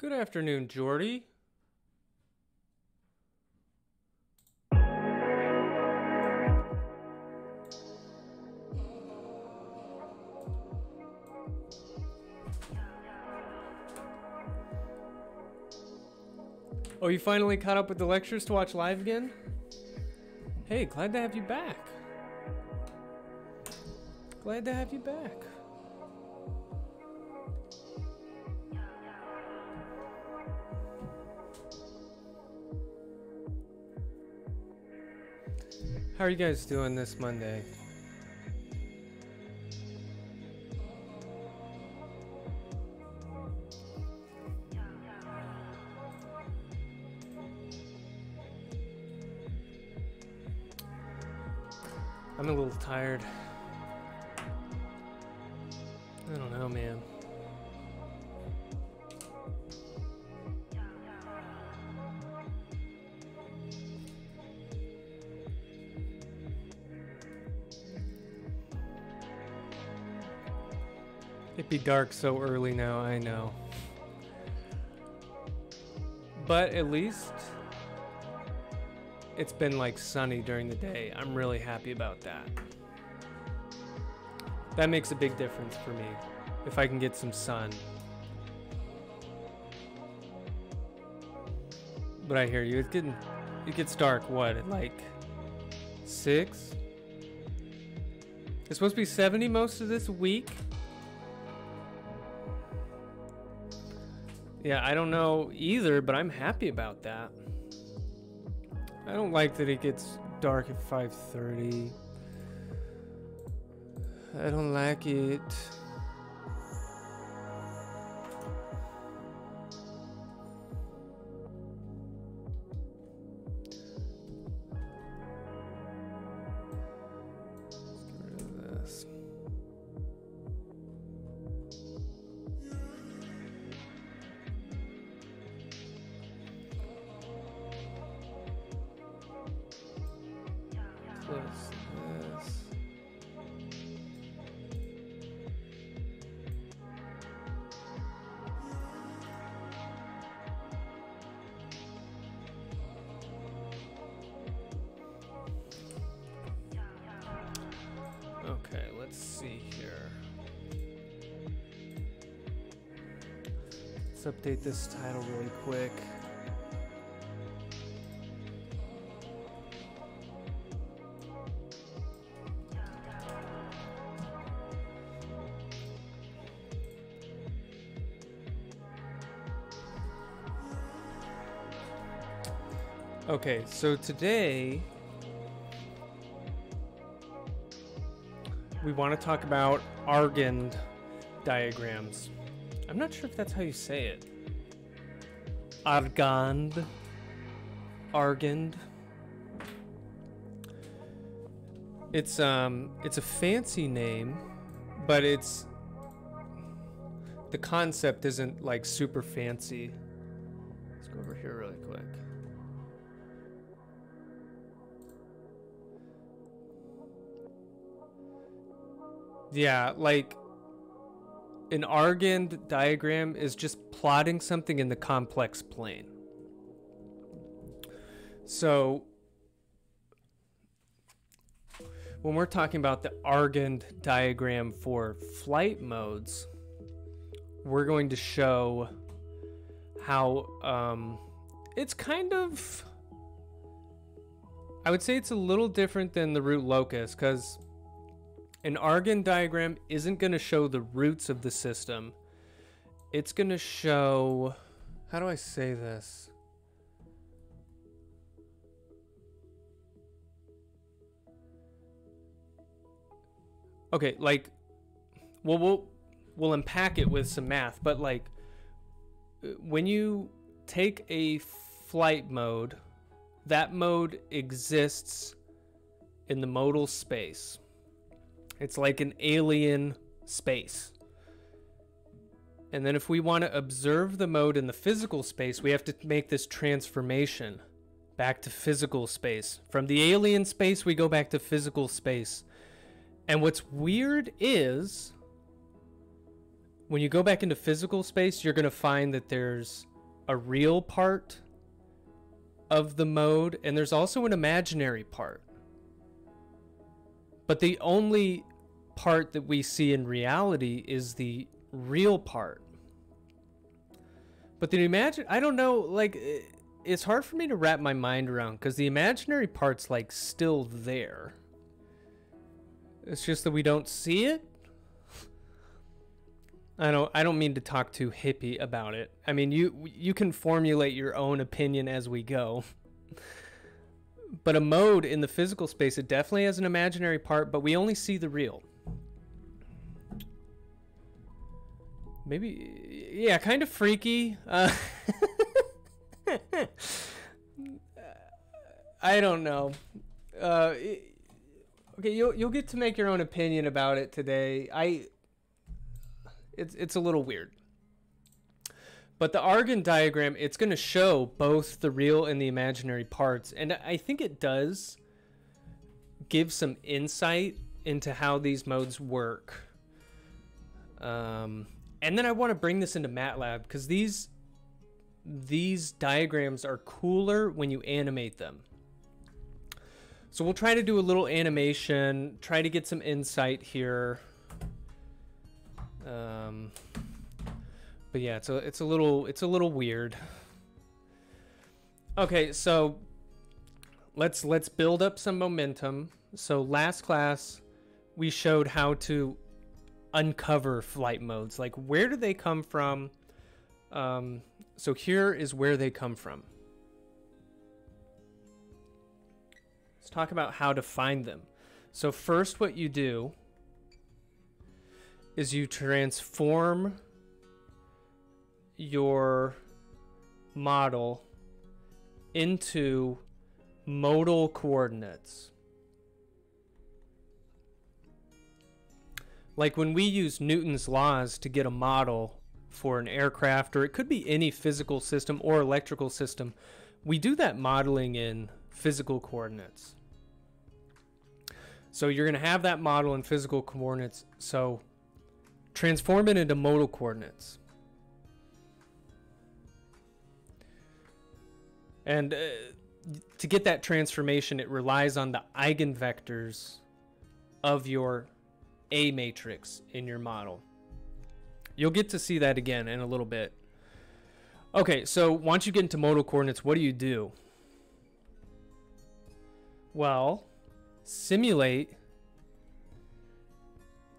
Good afternoon, Jordy. Oh, you finally caught up with the lectures to watch live again? Hey, glad to have you back. Glad to have you back. How are you guys doing this Monday? I'm a little tired. Dark so early now, I know. But at least it's been like sunny during the day. I'm really happy about that. That makes a big difference for me if I can get some sun. But I hear you. It's getting it gets dark what at like 6? It's supposed to be 70 most of this week. Yeah, I don't know either, but I'm happy about that. I don't like that it gets dark at 5:30. I don't like it. Let's update this title really quick. Okay, so today we want to talk about Argand diagrams. I'm not sure if that's how you say it. Argand. Argand. It's um it's a fancy name, but it's the concept isn't like super fancy. Let's go over here really quick. Yeah, like an Argand diagram is just plotting something in the complex plane. So when we're talking about the Argand diagram for flight modes, we're going to show how um, it's kind of I would say it's a little different than the root locus because an Argand diagram isn't going to show the roots of the system. It's going to show. How do I say this? Okay, like, well, we'll we'll unpack it with some math, but like, when you take a flight mode, that mode exists in the modal space. It's like an alien space. And then if we want to observe the mode in the physical space, we have to make this transformation back to physical space. From the alien space, we go back to physical space. And what's weird is when you go back into physical space, you're going to find that there's a real part of the mode and there's also an imaginary part. But the only part that we see in reality is the real part. But the imagine I don't know like it's hard for me to wrap my mind around cuz the imaginary part's like still there. It's just that we don't see it. I don't I don't mean to talk too hippie about it. I mean you you can formulate your own opinion as we go. but a mode in the physical space it definitely has an imaginary part, but we only see the real. Maybe yeah, kind of freaky. Uh, I don't know. Uh, okay, you'll you'll get to make your own opinion about it today. I it's it's a little weird. But the Argand diagram, it's going to show both the real and the imaginary parts, and I think it does give some insight into how these modes work. Um, and then I want to bring this into MATLAB because these these diagrams are cooler when you animate them. So we'll try to do a little animation, try to get some insight here. Um, but yeah, it's a it's a little it's a little weird. Okay, so let's let's build up some momentum. So last class we showed how to uncover flight modes. Like where do they come from? Um, so here is where they come from. Let's talk about how to find them. So first what you do is you transform your model into modal coordinates. Like when we use Newton's laws to get a model for an aircraft, or it could be any physical system or electrical system, we do that modeling in physical coordinates. So you're going to have that model in physical coordinates. So transform it into modal coordinates. And uh, to get that transformation, it relies on the eigenvectors of your A matrix in your model. You'll get to see that again in a little bit. Okay, so once you get into modal coordinates, what do you do? Well, simulate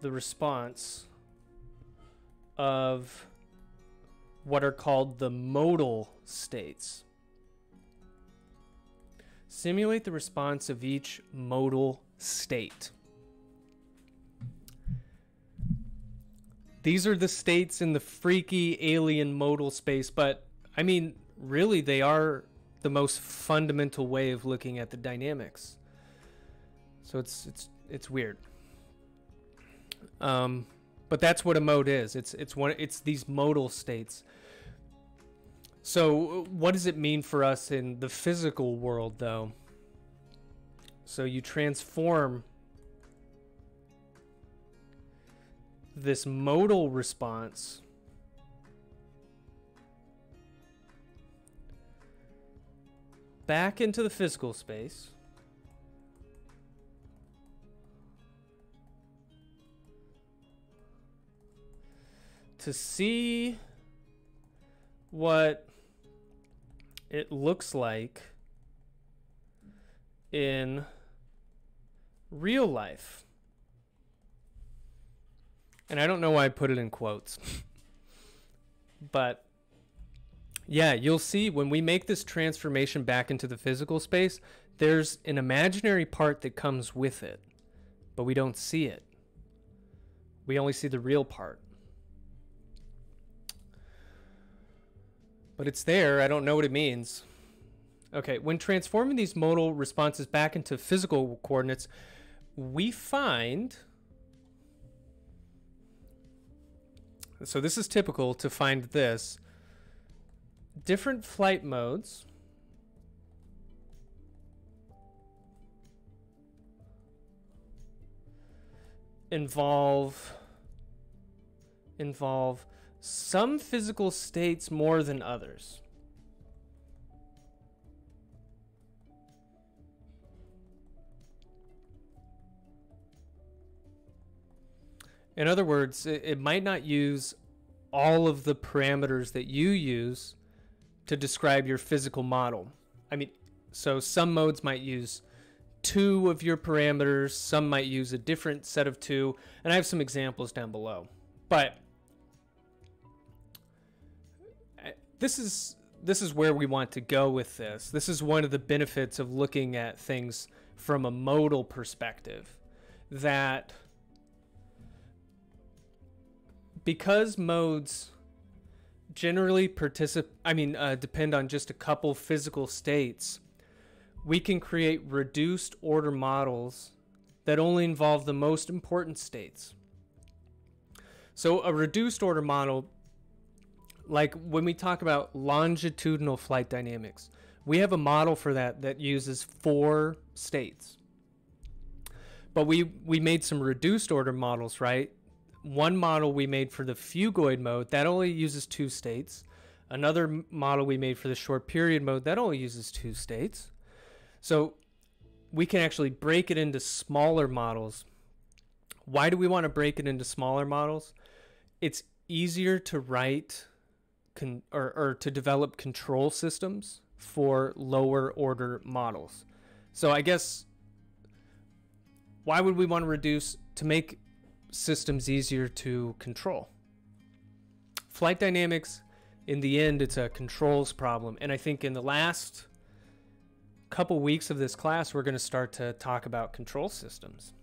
the response of what are called the modal states. Simulate the response of each modal state. These are the states in the freaky alien modal space, but I mean, really, they are the most fundamental way of looking at the dynamics. So it's it's it's weird. Um, but that's what a mode is. It's it's one it's these modal states. So what does it mean for us in the physical world though? So you transform this modal response back into the physical space. to see what it looks like in real life. And I don't know why I put it in quotes. but yeah, you'll see when we make this transformation back into the physical space, there's an imaginary part that comes with it, but we don't see it. We only see the real part. but it's there. I don't know what it means. Okay, when transforming these modal responses back into physical coordinates, we find. So this is typical to find this. Different flight modes. involve involve some physical states more than others. In other words, it, it might not use all of the parameters that you use to describe your physical model. I mean, so some modes might use two of your parameters, some might use a different set of two, and I have some examples down below. But this is this is where we want to go with this. This is one of the benefits of looking at things from a modal perspective that because modes generally participate I mean uh, depend on just a couple physical states we can create reduced order models that only involve the most important states. So, a reduced order model, like when we talk about longitudinal flight dynamics, we have a model for that that uses four states. But we, we made some reduced order models, right? One model we made for the phugoid mode that only uses two states. Another model we made for the short period mode that only uses two states. So we can actually break it into smaller models. Why do we want to break it into smaller models? It's easier to write con- or, or to develop control systems for lower order models. So I guess why would we want to reduce to make systems easier to control? Flight dynamics, in the end, it's a controls problem. And I think in the last couple weeks of this class, we're going to start to talk about control systems.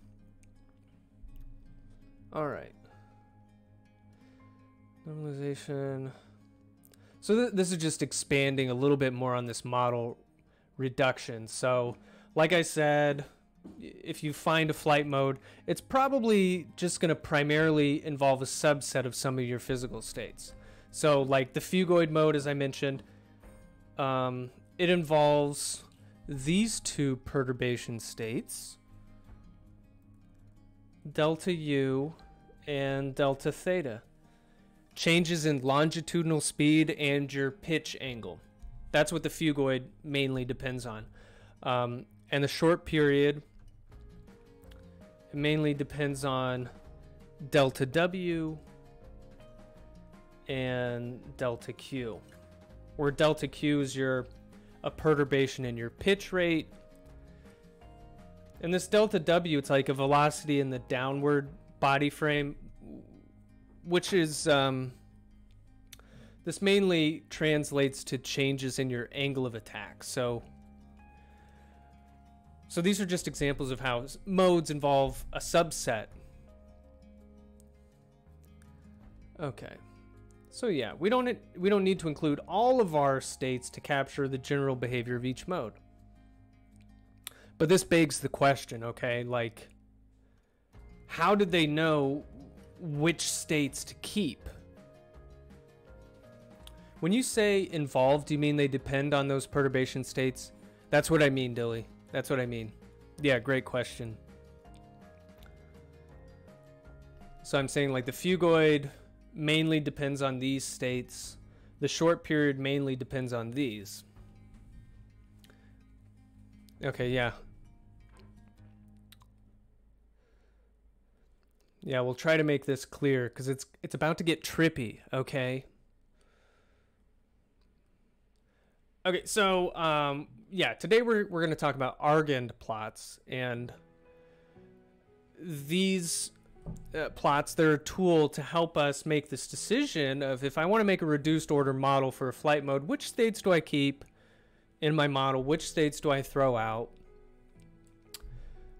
All right. Normalization. So th this is just expanding a little bit more on this model reduction. So like I said, if you find a flight mode, it's probably just going to primarily involve a subset of some of your physical states. So like the phugoid mode, as I mentioned, um, it involves these two perturbation states, delta U and delta theta. Changes in longitudinal speed and your pitch angle. That's what the phugoid mainly depends on. Um, and the short period mainly depends on delta W and delta Q, where delta Q is your a perturbation in your pitch rate. And this delta W, it's like a velocity in the downward body frame, which is um, this mainly translates to changes in your angle of attack. So, so these are just examples of how modes involve a subset. Okay. So yeah, we don't we don't need to include all of our states to capture the general behavior of each mode. But this begs the question, okay? Like how did they know which states to keep? When you say involved, do you mean they depend on those perturbation states? That's what I mean, Dilly. That's what I mean. Yeah, great question. So I'm saying like the phugoid mainly depends on these states. The short period mainly depends on these. Okay, yeah. Yeah, we'll try to make this clear because it's it's about to get trippy, okay? Okay, so um yeah, today we're we're gonna talk about Argand plots and these uh, plots, they're a tool to help us make this decision of if I want to make a reduced order model for a flight mode, which states do I keep in my model? Which states do I throw out?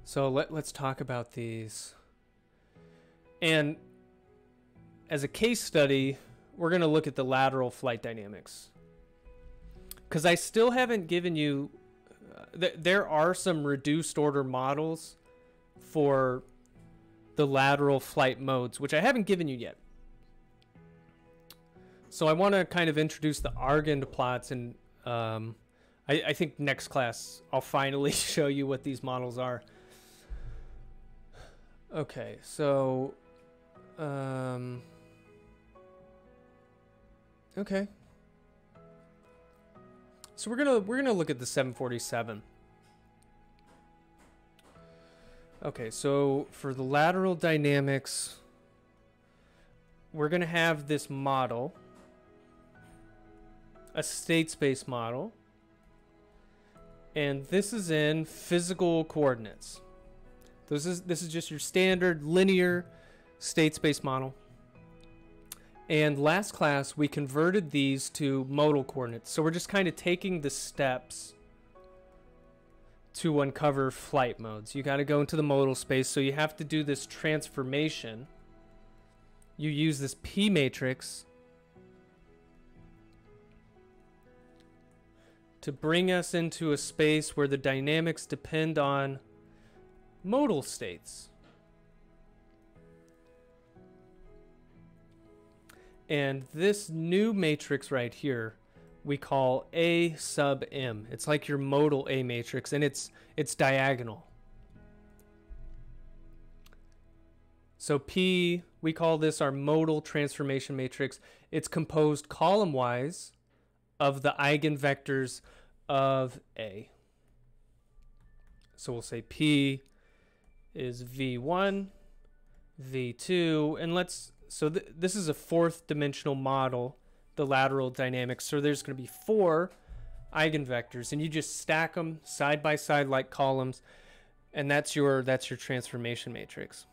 So let, let's talk about these. And as a case study, we're going to look at the lateral flight dynamics. Because I still haven't given you... Uh, th there are some reduced order models for the lateral flight modes, which I haven't given you yet. So I want to kind of introduce the Argand plots, and um, I, I think next class I'll finally show you what these models are. Okay, so um, okay. So we're gonna we're gonna look at the 747. Okay, so for the lateral dynamics, we're to have this model, a state space model, and this is in physical coordinates. This is this is just your standard linear state space model. And last class we converted these to modal coordinates. So we're just kind of taking the steps to uncover flight modes. You got to go into the modal space, so you have to do this transformation. You use this P matrix to bring us into a space where the dynamics depend on modal states. And this new matrix right here, we call A sub M. It's like your modal A matrix and it's it's diagonal. So P, we call this our modal transformation matrix. It's composed column-wise of the eigenvectors of A. So we'll say P is V1, V2, and let's, so th this is a fourth dimensional model, the lateral dynamics. So there's going to be four eigenvectors, and you just stack them side by side like columns, and that's your that's your transformation matrix.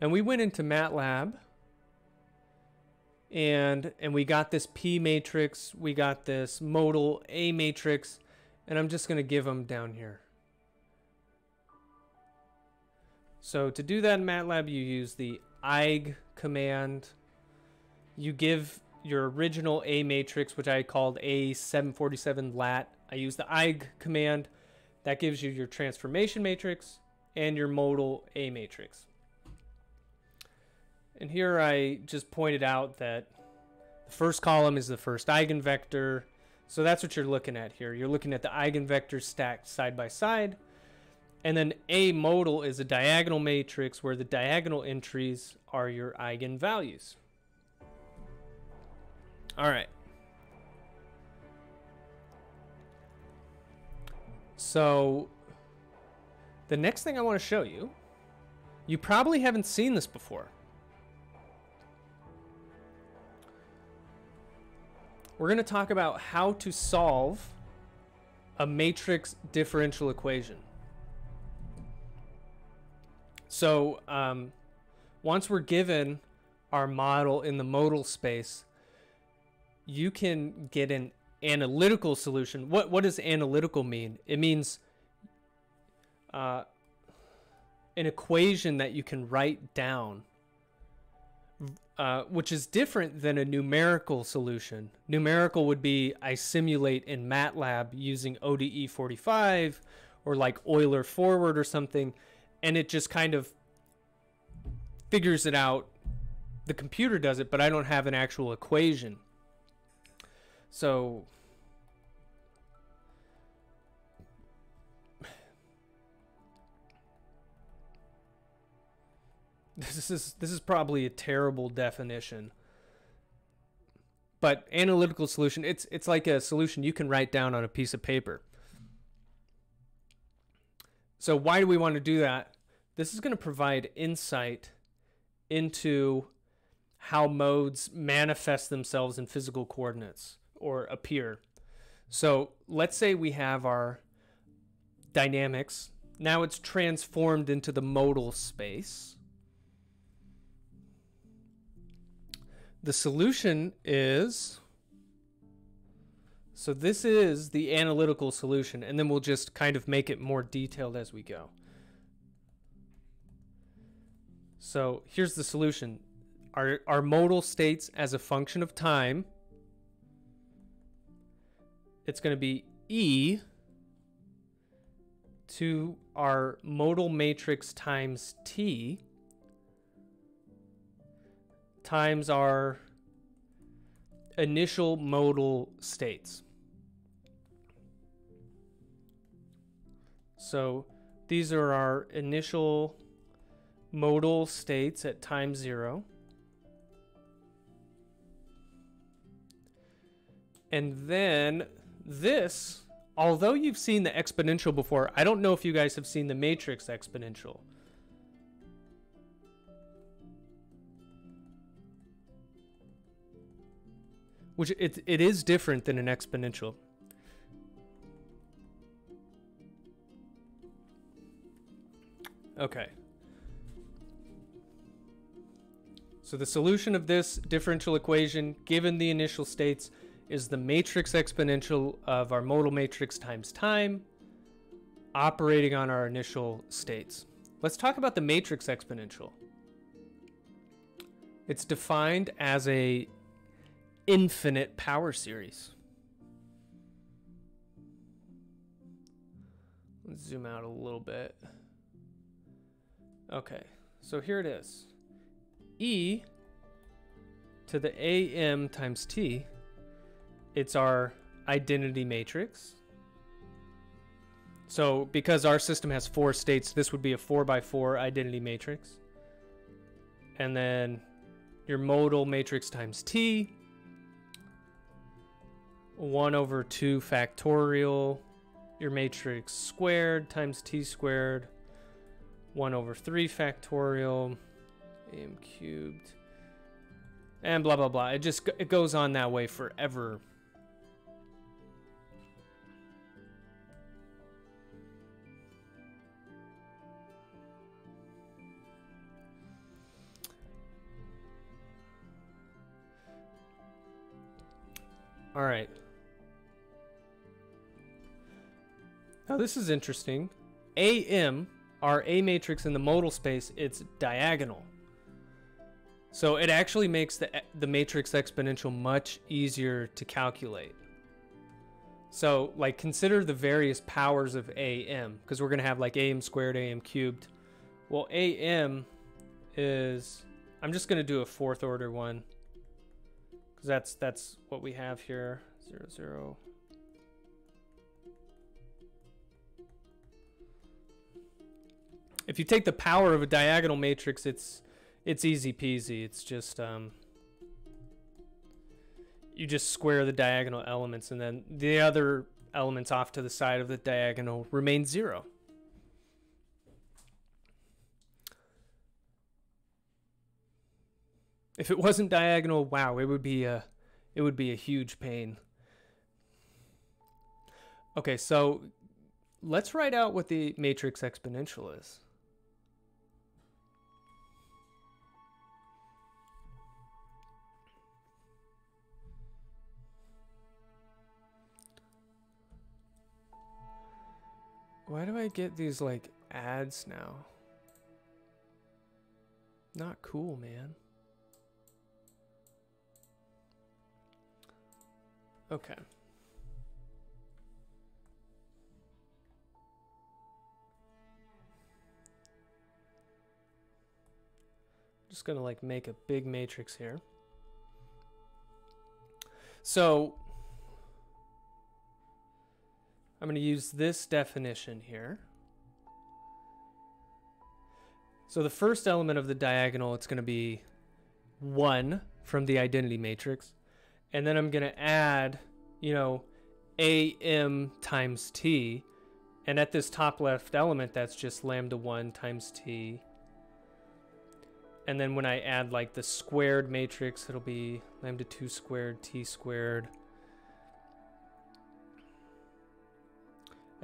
And we went into MATLAB, and and we got this P matrix, we got this modal A matrix, and I'm just going to give them down here. So to do that in MATLAB, you use the eig command. You give your original A matrix, which I called A747 lat. I use the eig command. That gives you your transformation matrix and your modal A matrix. And here I just pointed out that the first column is the first eigenvector. So that's what you're looking at here. You're looking at the eigenvectors stacked side by side. And then A modal is a diagonal matrix where the diagonal entries are your eigenvalues. All right. So the next thing I want to show you, you probably haven't seen this before. We're going to talk about how to solve a matrix differential equation. So um, once we're given our model in the modal space, you can get an analytical solution. What what does analytical mean? It means uh, an equation that you can write down, uh, which is different than a numerical solution. Numerical would be I simulate in MATLAB using ODE 45 or like Euler forward or something and it just kind of figures it out. The computer does it, but I don't have an actual equation. So this is this is probably a terrible definition. But analytical solution, it's it's like a solution you can write down on a piece of paper. So why do we want to do that? This is going to provide insight into how modes manifest themselves in physical coordinates or appear. So let's say we have our dynamics. Now it's transformed into the modal space. The solution is, so this is the analytical solution, and then we'll just kind of make it more detailed as we go. So here's the solution. Our, our modal states as a function of time, it's going to be E to our modal matrix times T times our initial modal states. So these are our initial modal states at time zero. And then this, although you've seen the exponential before, I don't know if you guys have seen the matrix exponential. Which it, it is different than an exponential. Okay. So the solution of this differential equation, given the initial states, is the matrix exponential of our modal matrix times time operating on our initial states. Let's talk about the matrix exponential. It's defined as a infinite power series. Let's zoom out a little bit. Okay, so here it is. E to the AM times T, it's our identity matrix. So because our system has four states, this would be a four by four identity matrix. And then your modal matrix times T, 1 over 2 factorial, your matrix squared times T squared, 1 over 3 factorial, am cubed, and blah, blah, blah. It just it goes on that way forever. All right. Now this is interesting. AM, our A matrix in the modal space, it's diagonal. So it actually makes the, the matrix exponential much easier to calculate. So like consider the various powers of AM because we're going to have like AM squared, AM cubed. Well, AM is, I'm just going to do a fourth order one because that's, that's what we have here. Zero, zero. If you take the power of a diagonal matrix, it's it's easy peasy. It's just um, you just square the diagonal elements and then the other elements off to the side of the diagonal remain zero. If it wasn't diagonal, wow, it would be a it would be a huge pain. Okay, so let's write out what the matrix exponential is. Why do I get these like ads now? Not cool, man. Okay. Just gonna like make a big matrix here. So I'm going to use this definition here. So the first element of the diagonal, it's going to be 1 from the identity matrix. And then I'm going to add, you know, AM times T. And at this top left element, that's just lambda 1 times T. And then when I add like the squared matrix, it'll be lambda 2 squared T squared.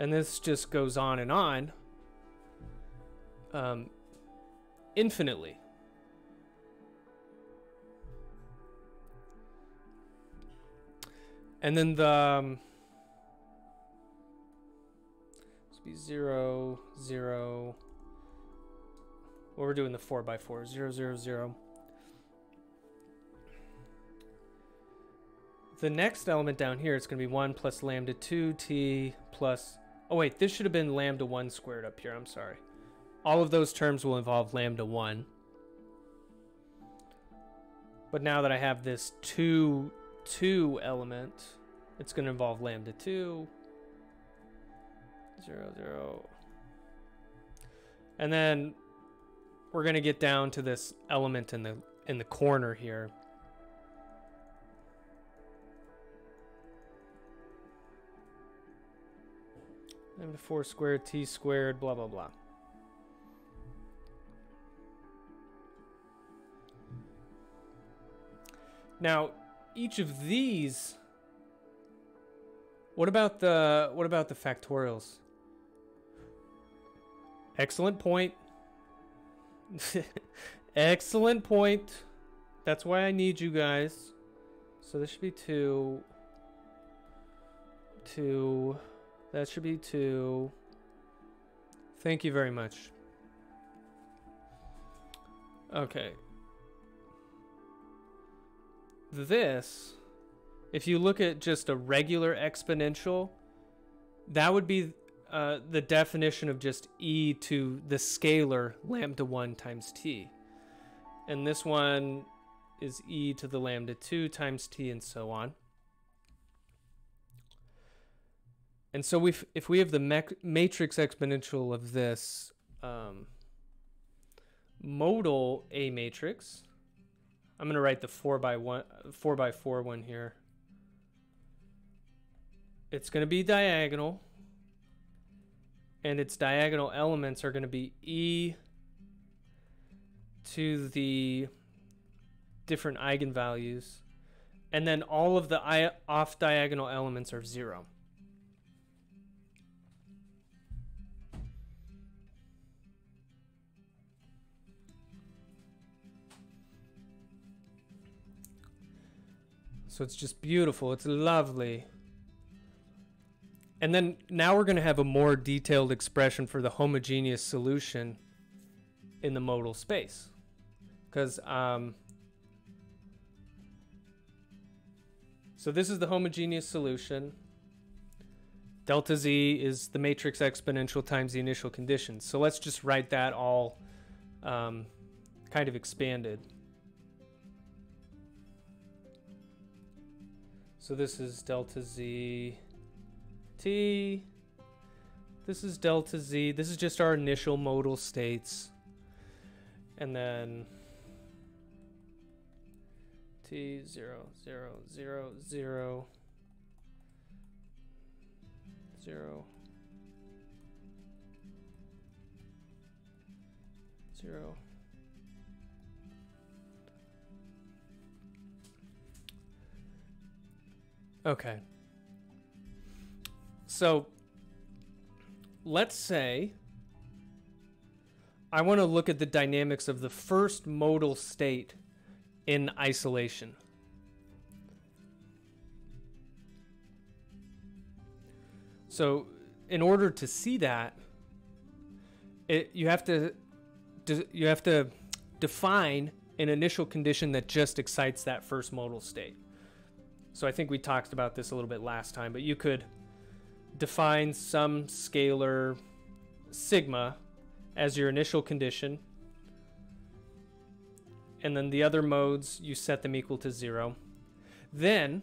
And this just goes on and on um, infinitely. And then the um, be zero zero. Well, we're doing the four by four zero zero zero. The next element down here is going to be 1 plus lambda 2t plus Oh wait, this should have been lambda 1 squared up here, I'm sorry. All of those terms will involve lambda 1. But now that I have this 2, 2 element, it's going to involve lambda 2, 0, 0. And then we're going to get down to this element in the in the corner here. Lambda 4 squared t squared, blah, blah, blah. Now, each of these what about the what about the factorials? Excellent point. Excellent point. That's why I need you guys. So this should be two. Two. That should be two. Thank you very much. Okay. This, if you look at just a regular exponential, that would be uh, the definition of just e to the scalar lambda 1 times t. And this one is e to the lambda 2 times t and so on. And so we if we have the matrix exponential of this um, modal A matrix, I'm going to write the 4 by 1 4 by 4 one here. It's going to be diagonal and its diagonal elements are going to be e to the different eigenvalues and then all of the off diagonal elements are 0. So it's just beautiful. It's lovely. And then now we're going to have a more detailed expression for the homogeneous solution in the modal space. Because, um, so this is the homogeneous solution. Delta Z is the matrix exponential times the initial conditions. So let's just write that all um, kind of expanded. So this is delta z t. This is delta z. This is just our initial modal states. And then t 0, 0, 0, 0, 0, 0. Okay. So let's say I want to look at the dynamics of the first modal state in isolation. So in order to see that, it, you have to you have to define an initial condition that just excites that first modal state. So I think we talked about this a little bit last time, but you could define some scalar sigma as your initial condition. And then the other modes, you set them equal to zero. Then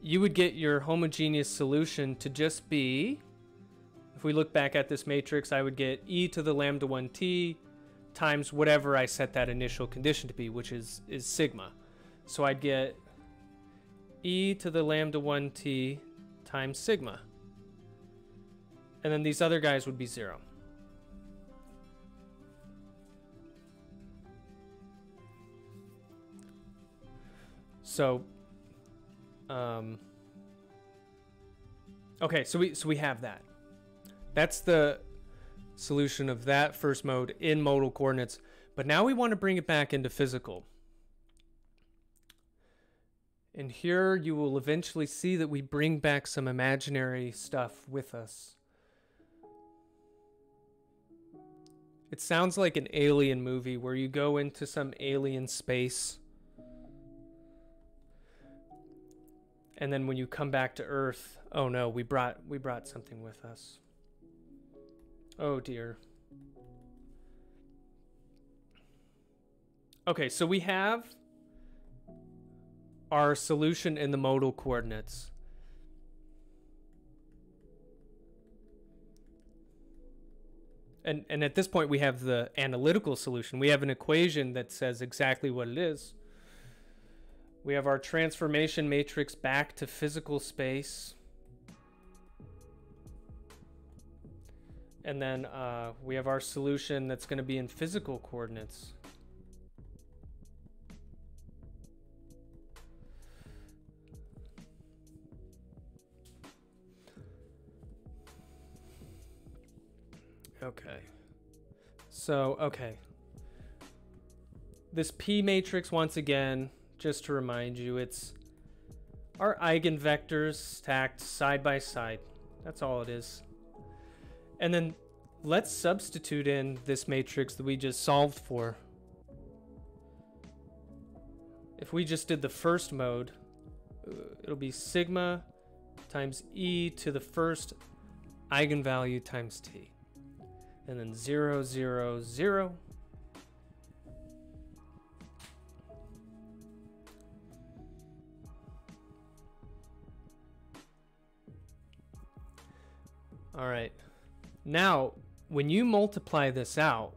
you would get your homogeneous solution to just be, if we look back at this matrix, I would get e to the lambda 1t times whatever I set that initial condition to be, which is, is sigma. So I'd get e to the lambda 1t times sigma. And then these other guys would be 0. So, um, okay, so we so we have that. That's the solution of that first mode in modal coordinates. But now we want to bring it back into physical. And here you will eventually see that we bring back some imaginary stuff with us. It sounds like an alien movie where you go into some alien space. And then when you come back to Earth, oh no, we brought we brought something with us. Oh dear. Okay, so we have our solution in the modal coordinates. And, and at this point, we have the analytical solution. We have an equation that says exactly what it is. We have our transformation matrix back to physical space. And then uh, we have our solution that's going to be in physical coordinates. Okay. So, okay. This P matrix, once again, just to remind you, it's our eigenvectors stacked side by side. That's all it is. And then let's substitute in this matrix that we just solved for. If we just did the first mode, uh, it'll be sigma times e to the first eigenvalue times t. And then 0, 0, 0. All right. Now, when you multiply this out,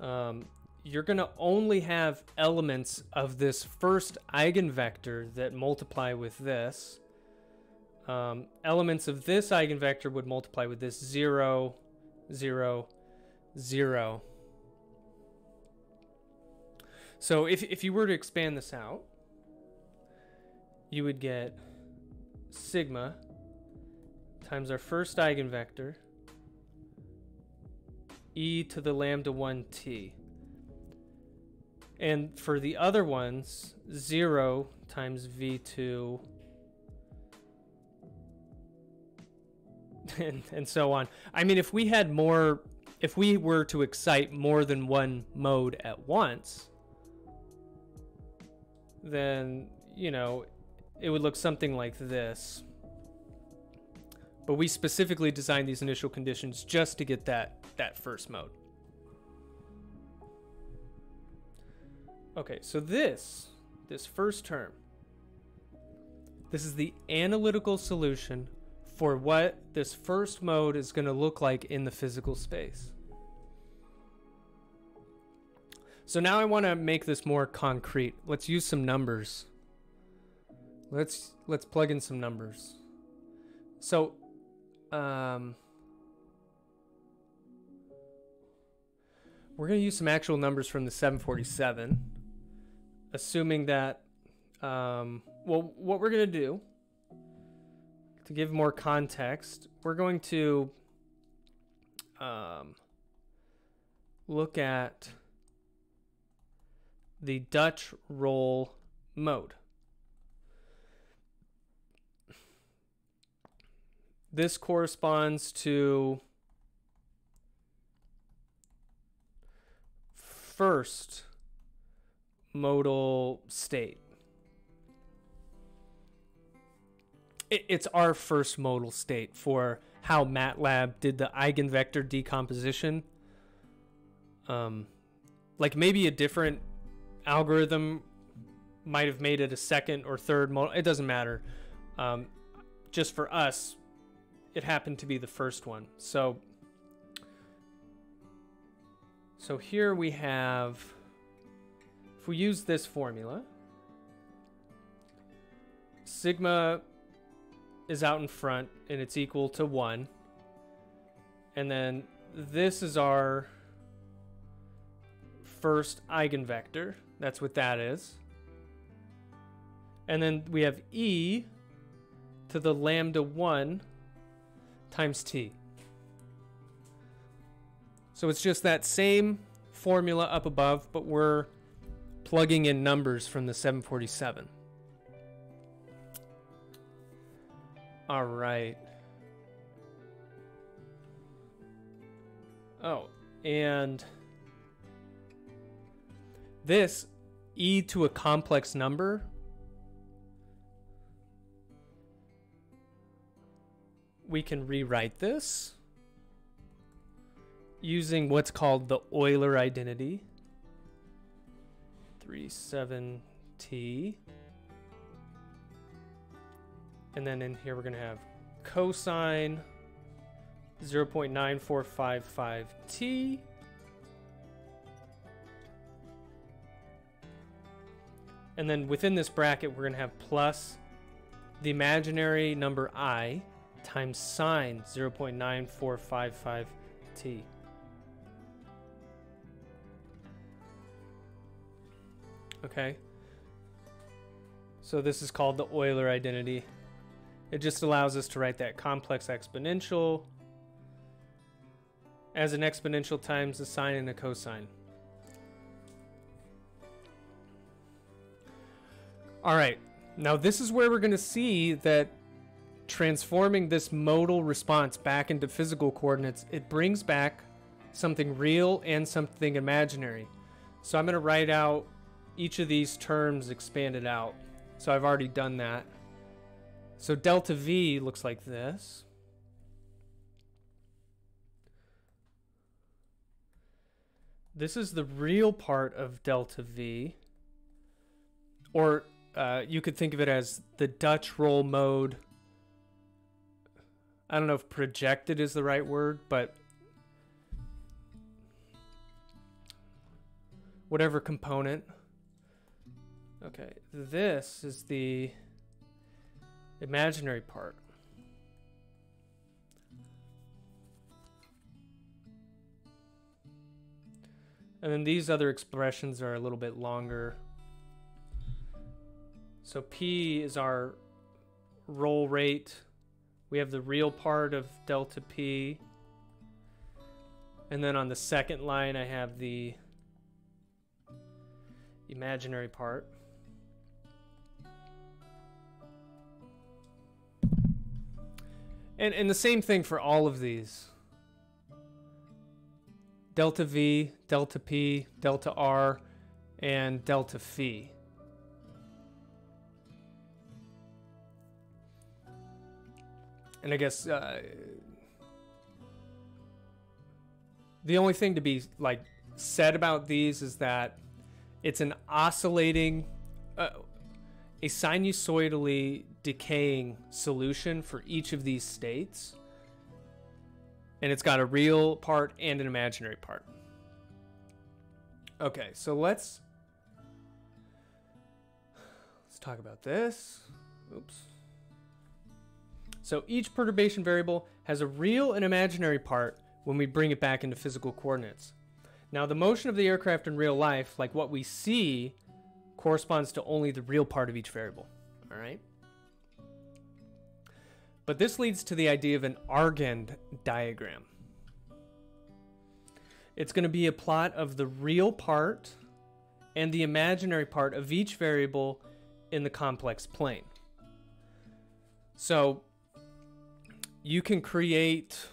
um, you're going to only have elements of this first eigenvector that multiply with this. Um, elements of this eigenvector would multiply with this 0, 0, 0. So if, if you were to expand this out, you would get sigma times our first eigenvector e to the lambda 1t. And for the other ones, 0 times v2 and, and so on. I mean, if we had more, if we were to excite more than one mode at once, then, you know, it would look something like this. But we specifically designed these initial conditions just to get that, that first mode. Okay, so this, this first term, this is the analytical solution for what this first mode is going to look like in the physical space. So now I want to make this more concrete. Let's use some numbers. Let's let's plug in some numbers. So um, we're going to use some actual numbers from the 747, assuming that, um, well, what we're going to do, to give more context, we're going to um, look at the Dutch roll mode. This corresponds to first modal state. It's our first modal state for how MATLAB did the eigenvector decomposition. Um, like maybe a different algorithm might have made it a second or third modal. It doesn't matter. Um, just for us, it happened to be the first one. So, so here we have, if we use this formula, sigma is out in front and it's equal to 1. And then this is our first eigenvector. That's what that is. And then we have e to the lambda 1 times t. So it's just that same formula up above, but we're plugging in numbers from the 747. All right. Oh, and this e to a complex number we can rewrite this using what's called the Euler identity. 37t. And then in here we're going to have cosine 0.9455t. And then within this bracket, we're going to have plus the imaginary number i times sine 0.9455t. Okay. So this is called the Euler identity. It just allows us to write that complex exponential as an exponential times a sine and a cosine. All right, now this is where we're going to see that transforming this modal response back into physical coordinates, it brings back something real and something imaginary. So I'm going to write out each of these terms expanded out. So I've already done that. So delta V looks like this. This is the real part of delta V. Or uh, you could think of it as the Dutch roll mode. I don't know if projected is the right word, but whatever component. Okay, this is the imaginary part. And then these other expressions are a little bit longer. So P is our roll rate. We have the real part of delta P. And then on the second line, I have the imaginary part. And, and the same thing for all of these. Delta V, delta P, delta R, and delta phi. And I guess uh, the only thing to be like said about these is that it's an oscillating, uh, a sinusoidally decaying solution for each of these states. And it's got a real part and an imaginary part. Okay, so let's let's talk about this. Oops. So each perturbation variable has a real and imaginary part when we bring it back into physical coordinates. Now, the motion of the aircraft in real life, like what we see, corresponds to only the real part of each variable. All right? But this leads to the idea of an Argand diagram. It's going to be a plot of the real part and the imaginary part of each variable in the complex plane. So you can create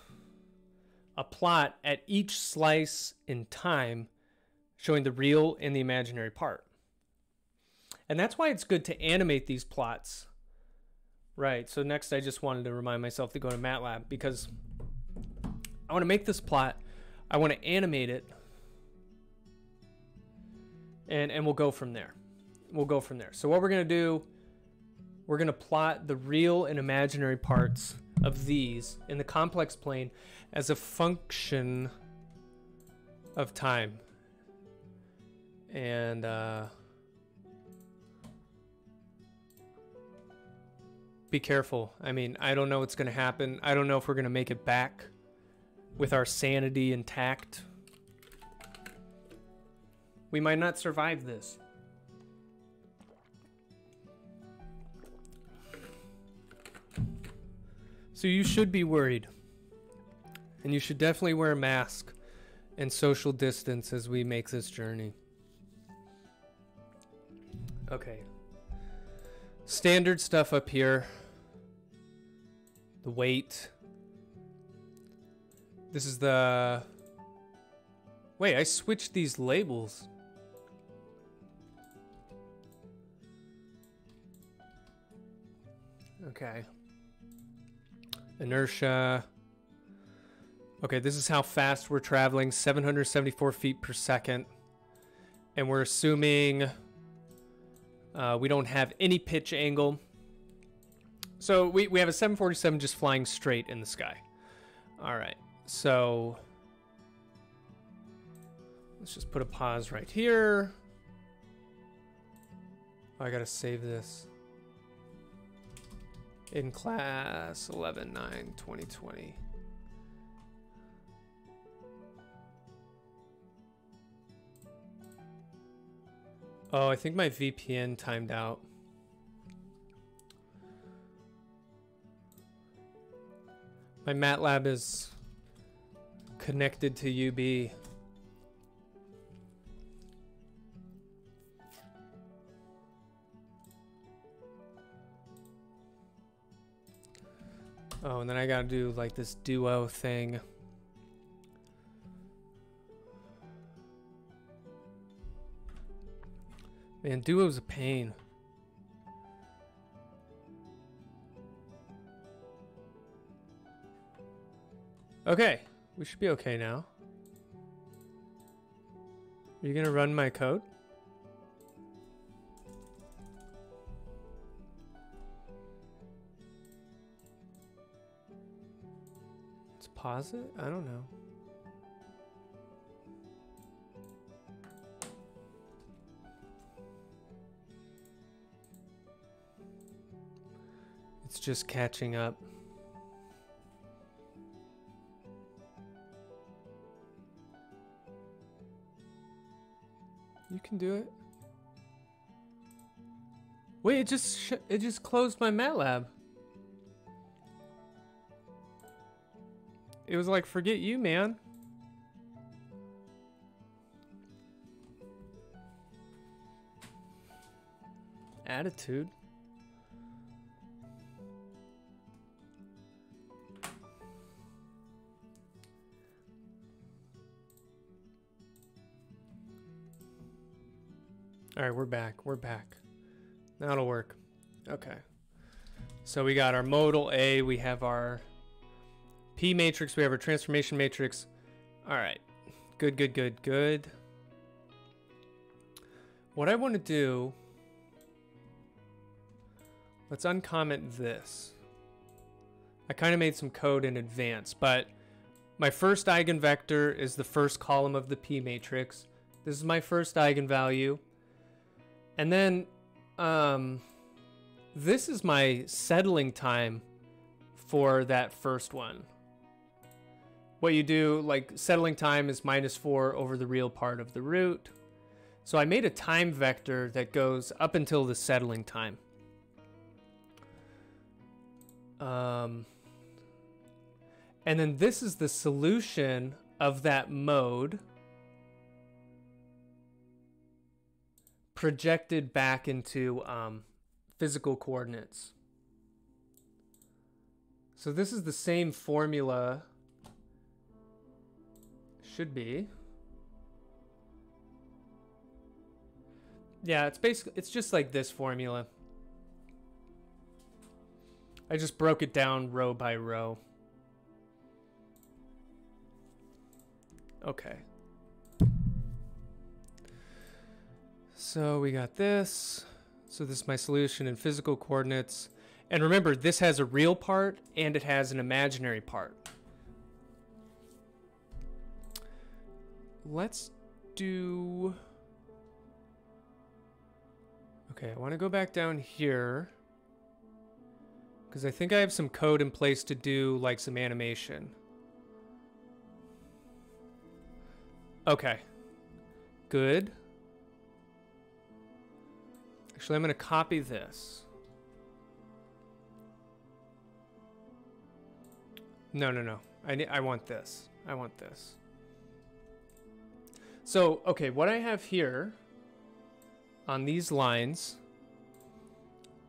a plot at each slice in time showing the real and the imaginary part. And that's why it's good to animate these plots Right. So next, I just wanted to remind myself to go to MATLAB because I want to make this plot. I want to animate it, and and we'll go from there. We'll go from there. So what we're gonna do, we're gonna plot the real and imaginary parts of these in the complex plane as a function of time. And uh, be careful. I mean, I don't know what's going to happen. I don't know if we're going to make it back with our sanity intact. We might not survive this. So you should be worried. And you should definitely wear a mask and social distance as we make this journey. Okay. Standard stuff up here the weight. This is the... Wait, I switched these labels. Okay. Inertia. Okay, this is how fast we're traveling, 774 feet per second. And we're assuming uh, we don't have any pitch angle. So we, we have a 747 just flying straight in the sky. All right, so let's just put a pause right here. Oh, I gotta save this. In class 11 9 2020. Oh, I think my VPN timed out. My MATLAB is connected to UB. Oh, and then I gotta do like this duo thing. Man, duo's a pain. Okay, we should be okay now. Are you gonna run my code? Let's pause it? I don't know. Just catching up. You can do it. Wait, it just it just closed my MATLAB. It was like, forget you, man. Attitude. All right, we're back. We're back. It'll work. Okay. So we got our modal A, we have our P matrix, we have our transformation matrix. All right. Good, good, good, good. What I want to do, let's uncomment this. I kind of made some code in advance, but my first eigenvector is the first column of the P matrix. This is my first eigenvalue. And then um, this is my settling time for that first one. What you do, like settling time is minus 4 over the real part of the root. So I made a time vector that goes up until the settling time. Um, and then this is the solution of that mode. Projected back into um, physical coordinates. So this is the same formula. Should be. Yeah, it's basically it's just like this formula. I just broke it down row by row. Okay. So we got this. So this is my solution in physical coordinates. And remember, this has a real part and it has an imaginary part. Let's do... Okay, I want to go back down here. Because I think I have some code in place to do like some animation. Okay. Good. Actually, I'm going to copy this. No, no, no. I, I want this. I want this. So, okay, what I have here on these lines,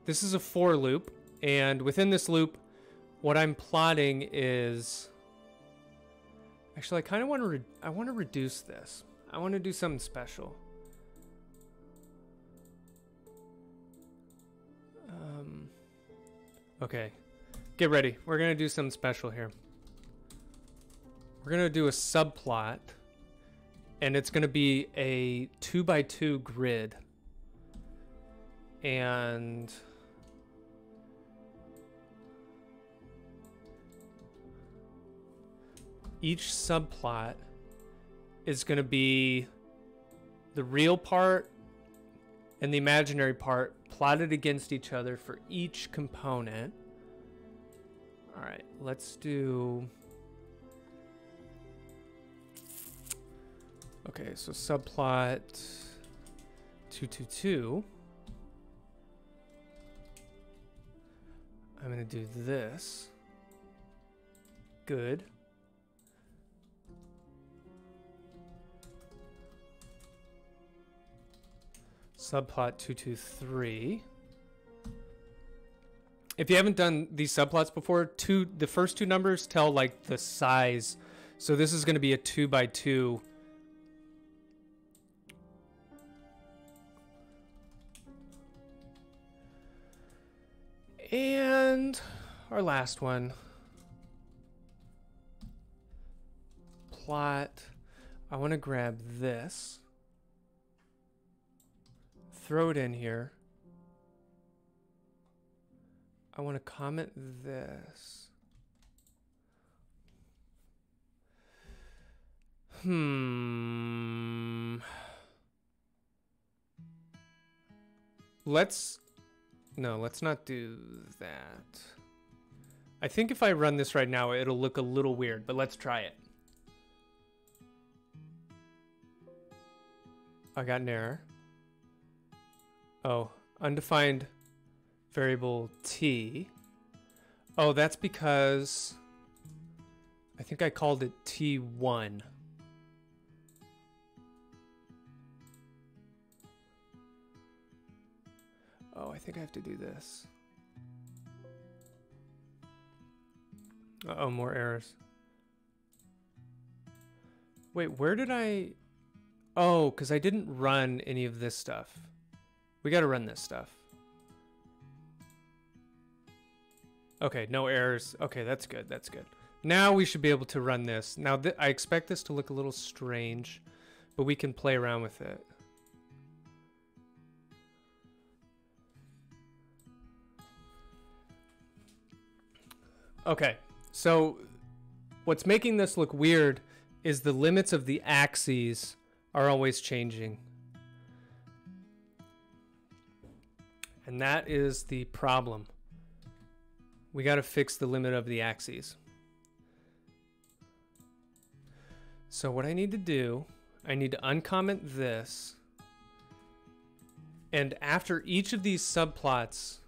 this is a for loop. And within this loop, what I'm plotting is... Actually, I kind of want to... I want to reduce this. I want to do something special. Okay. Get ready. We're going to do something special here. We're going to do a subplot. And it's going to be a 2 by 2 grid. And... Each subplot is going to be the real part and the imaginary part plotted against each other for each component. All right, let's do... Okay, so subplot 222. I'm going to do this. Good. Subplot 223. If you haven't done these subplots before, two the first two numbers tell like the size. So this is going to be a 2 by 2 And our last one. Plot. I want to grab this. Throw it in here. I want to comment this. Hmm. Let's no, let's not do that. I think if I run this right now, it'll look a little weird, but let's try it. I got an error. Oh, undefined variable t. Oh, that's because I think I called it t1. Oh, I think I have to do this. Uh oh, more errors. Wait, where did I... Oh, because I didn't run any of this stuff. We got to run this stuff. Okay, no errors. Okay, that's good. That's good. Now we should be able to run this. Now, th I expect this to look a little strange, but we can play around with it. Okay, so what's making this look weird is the limits of the axes are always changing. And that is the problem. We got to fix the limit of the axes. So what I need to do, I need to uncomment this. And after each of these subplots,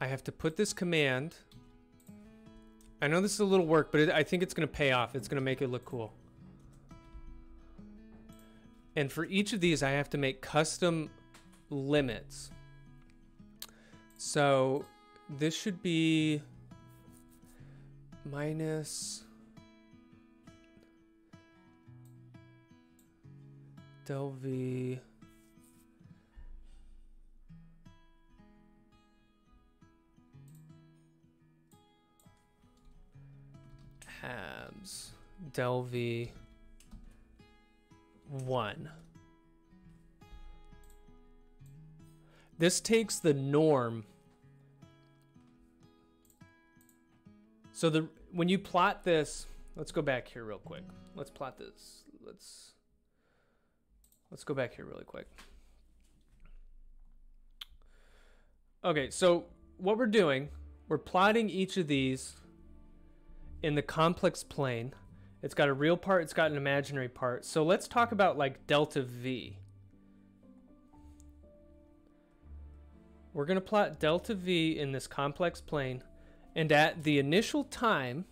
I have to put this command. I know this is a little work, but it, I think it's going to pay off. It's going to make it look cool. And for each of these, I have to make custom limits. So this should be minus del v tabs del v 1. This takes the norm. So the when you plot this, let's go back here real quick. Let's plot this. Let's let's go back here really quick. Okay, so what we're doing, we're plotting each of these in the complex plane. It's got a real part, it's got an imaginary part. So let's talk about like delta V. We're going to plot delta V in this complex plane. And at the initial time,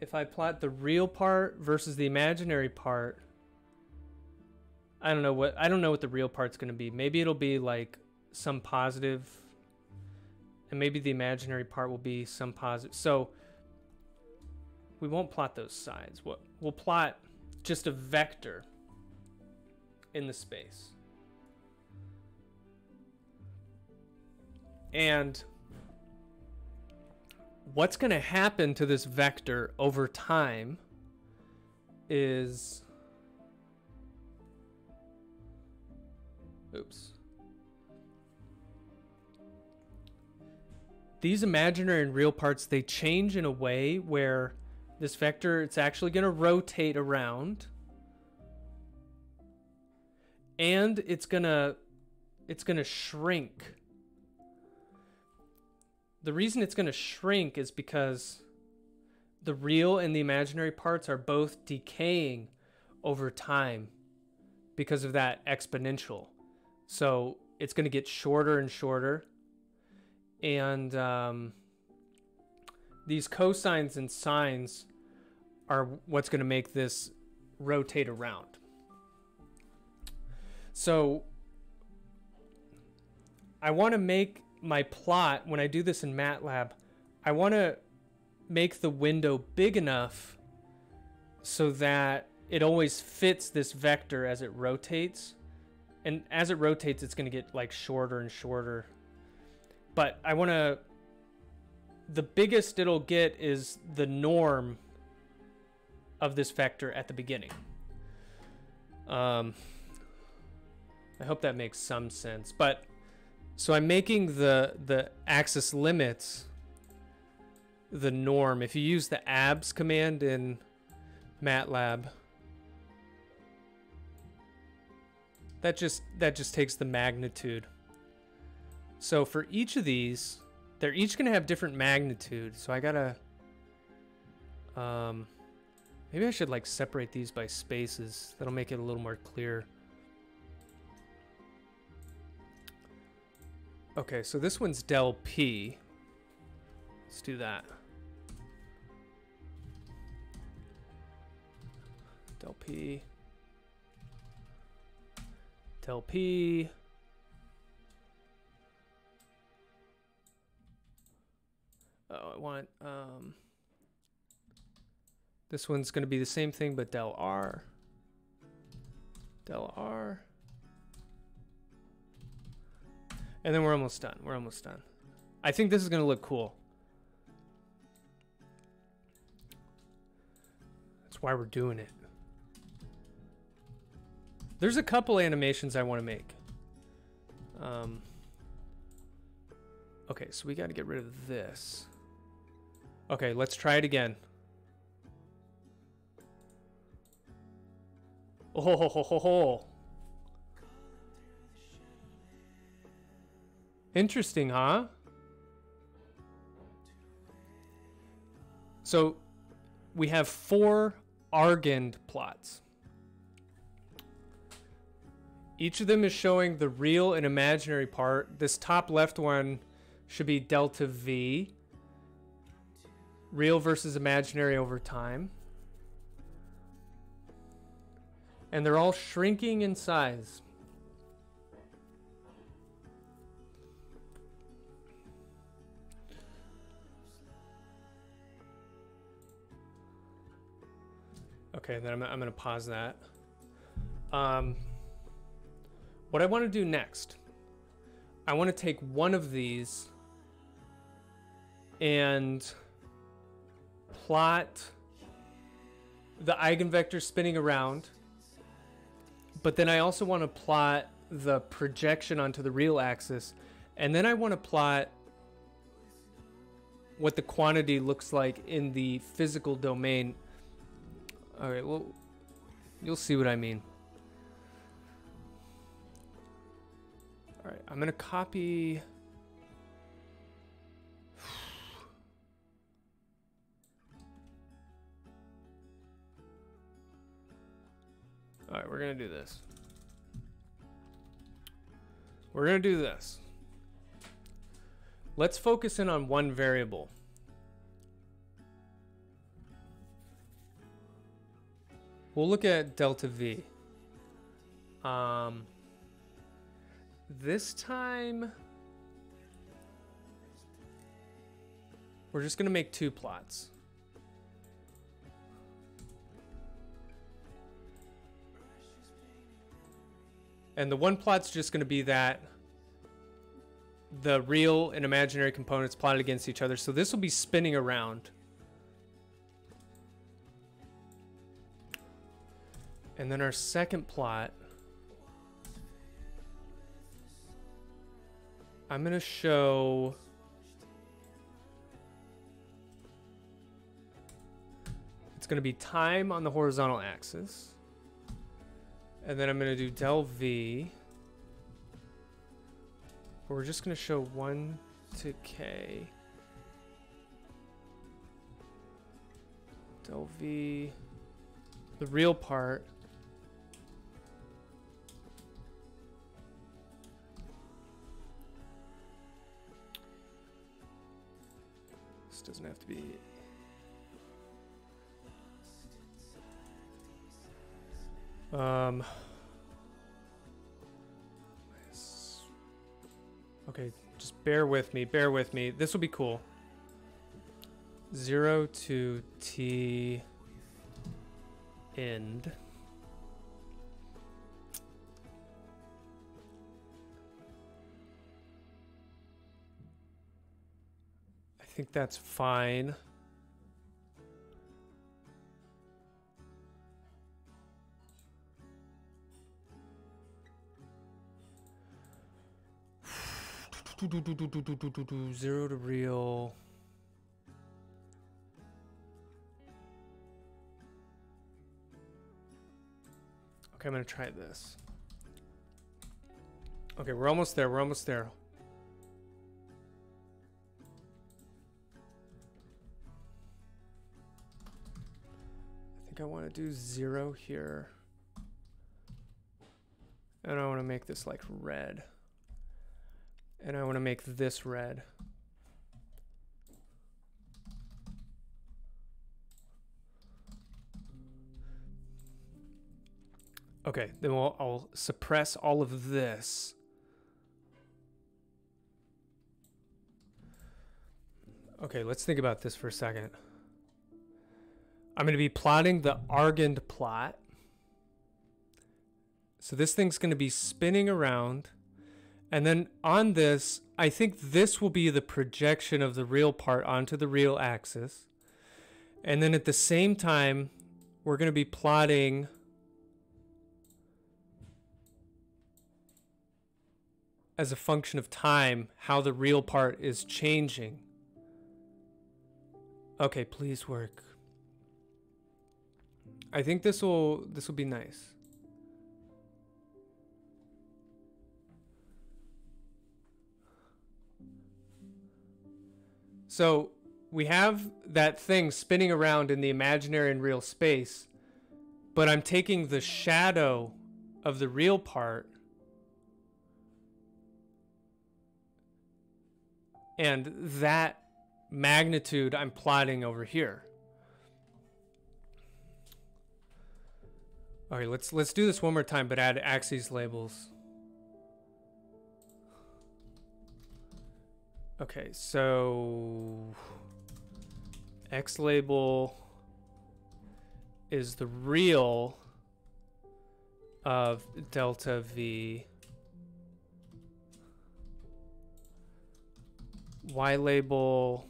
if I plot the real part versus the imaginary part, I don't know what I don't know what the real part's going to be. Maybe it'll be like some positive and maybe the imaginary part will be some positive. So we won't plot those sides. We'll, we'll plot just a vector in the space. And what's going to happen to this vector over time is oops these imaginary and real parts, they change in a way where this vector, it's actually going to rotate around. And it's going to it's going to shrink. The reason it's going to shrink is because the real and the imaginary parts are both decaying over time because of that exponential. So it's going to get shorter and shorter and um, these cosines and sines are what's going to make this rotate around. So I want to make my plot when I do this in MATLAB, I want to make the window big enough so that it always fits this vector as it rotates. And as it rotates, it's going to get like shorter and shorter. But I want to, the biggest it'll get is the norm of this vector at the beginning. Um, I hope that makes some sense. But so I'm making the the axis limits the norm. If you use the abs command in MATLAB, that just that just takes the magnitude. So for each of these, they're each going to have different magnitude. So I got to um maybe I should like separate these by spaces. That'll make it a little more clear. Okay, so this one's del P. Let's do that. Del P. Del P. Oh, I want, um, this one's going to be the same thing, but del R. Del R. And then we're almost done. We're almost done. I think this is going to look cool. That's why we're doing it. There's a couple animations I want to make. Um, okay, so we got to get rid of this. Okay, let's try it again. Oh, ho, ho, ho, ho. Interesting, huh? So we have four Argand plots. Each of them is showing the real and imaginary part. This top left one should be delta V. Real versus imaginary over time. And they're all shrinking in size. Okay, then I'm, I'm going to pause that. Um, what I want to do next, I want to take one of these and plot the eigenvector spinning around. But then I also want to plot the projection onto the real axis. And then I want to plot what the quantity looks like in the physical domain Alright, well, you'll see what I mean. Alright, I'm going to copy... Alright, we're going to do this. We're going to do this. Let's focus in on one variable. We'll look at delta V. Um, this time, we're just going to make two plots. And the one plot's just going to be that the real and imaginary components plotted against each other. So this will be spinning around. And then our second plot, I'm going to show it's going to be time on the horizontal axis. And then I'm going to do del V. We're just going to show 1 to K. Del V. The real part This doesn't have to be Um. Okay, just bear with me. Bear with me. This will be cool. Zero to t end. I think that's fine. Zero to real. Okay, I'm gonna try this. Okay, we're almost there. We're almost there. I think I want to do zero here. And I want to make this like red. And I want to make this red. Okay, then we'll, I'll suppress all of this. Okay, let's think about this for a second. I'm going to be plotting the Argand plot. So this thing's going to be spinning around. And then on this, I think this will be the projection of the real part onto the real axis. And then at the same time, we're going to be plotting as a function of time how the real part is changing. Okay, please work. I think this will this will be nice. So we have that thing spinning around in the imaginary and real space, but I'm taking the shadow of the real part and that magnitude I'm plotting over here. All right, let's let's do this one more time, but add axes labels. Okay, so X label is the real of delta V. Y label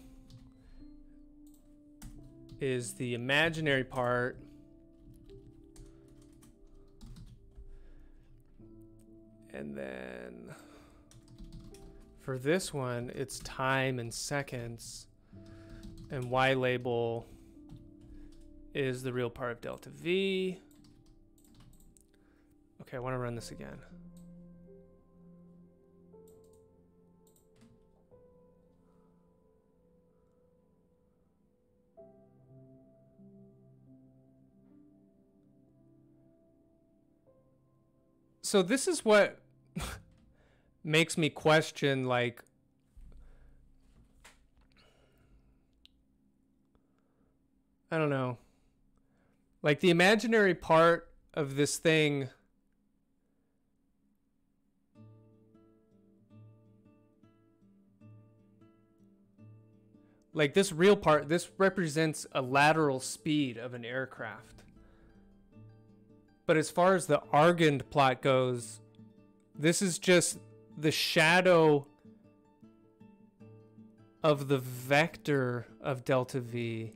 is the imaginary part. And then for this one, it's time and seconds. And Y label is the real part of delta V. Okay, I want to run this again. so this is what makes me question like I don't know. Like the imaginary part of this thing Like this real part, this represents a lateral speed of an aircraft. But as far as the Argand plot goes, this is just the shadow of the vector of delta V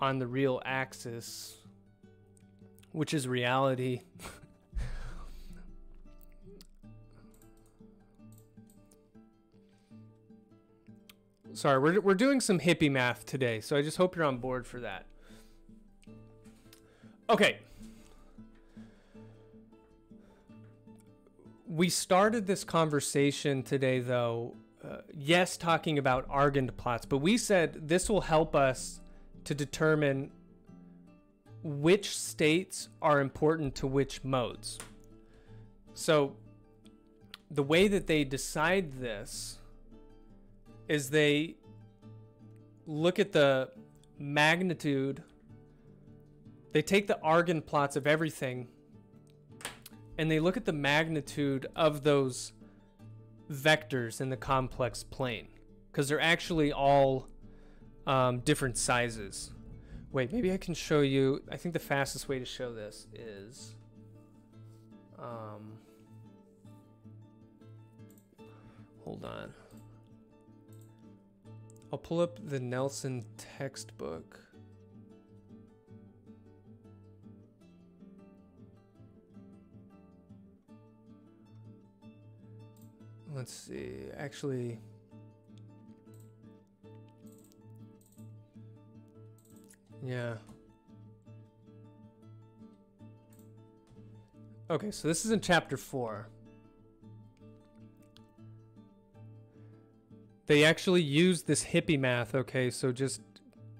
on the real axis, which is reality. Sorry, we're, we're doing some hippie math today, so I just hope you're on board for that. Okay. We started this conversation today, though, uh, yes, talking about Argand plots, but we said this will help us to determine which states are important to which modes. So, the way that they decide this is they look at the magnitude they take the Argand plots of everything and they look at the magnitude of those vectors in the complex plane because they're actually all um, different sizes. Wait, maybe I can show you. I think the fastest way to show this is. Um, hold on. I'll pull up the Nelson textbook. Let's see. Actually, yeah. Okay, so this is in chapter 4. They actually use this hippie math, okay? So just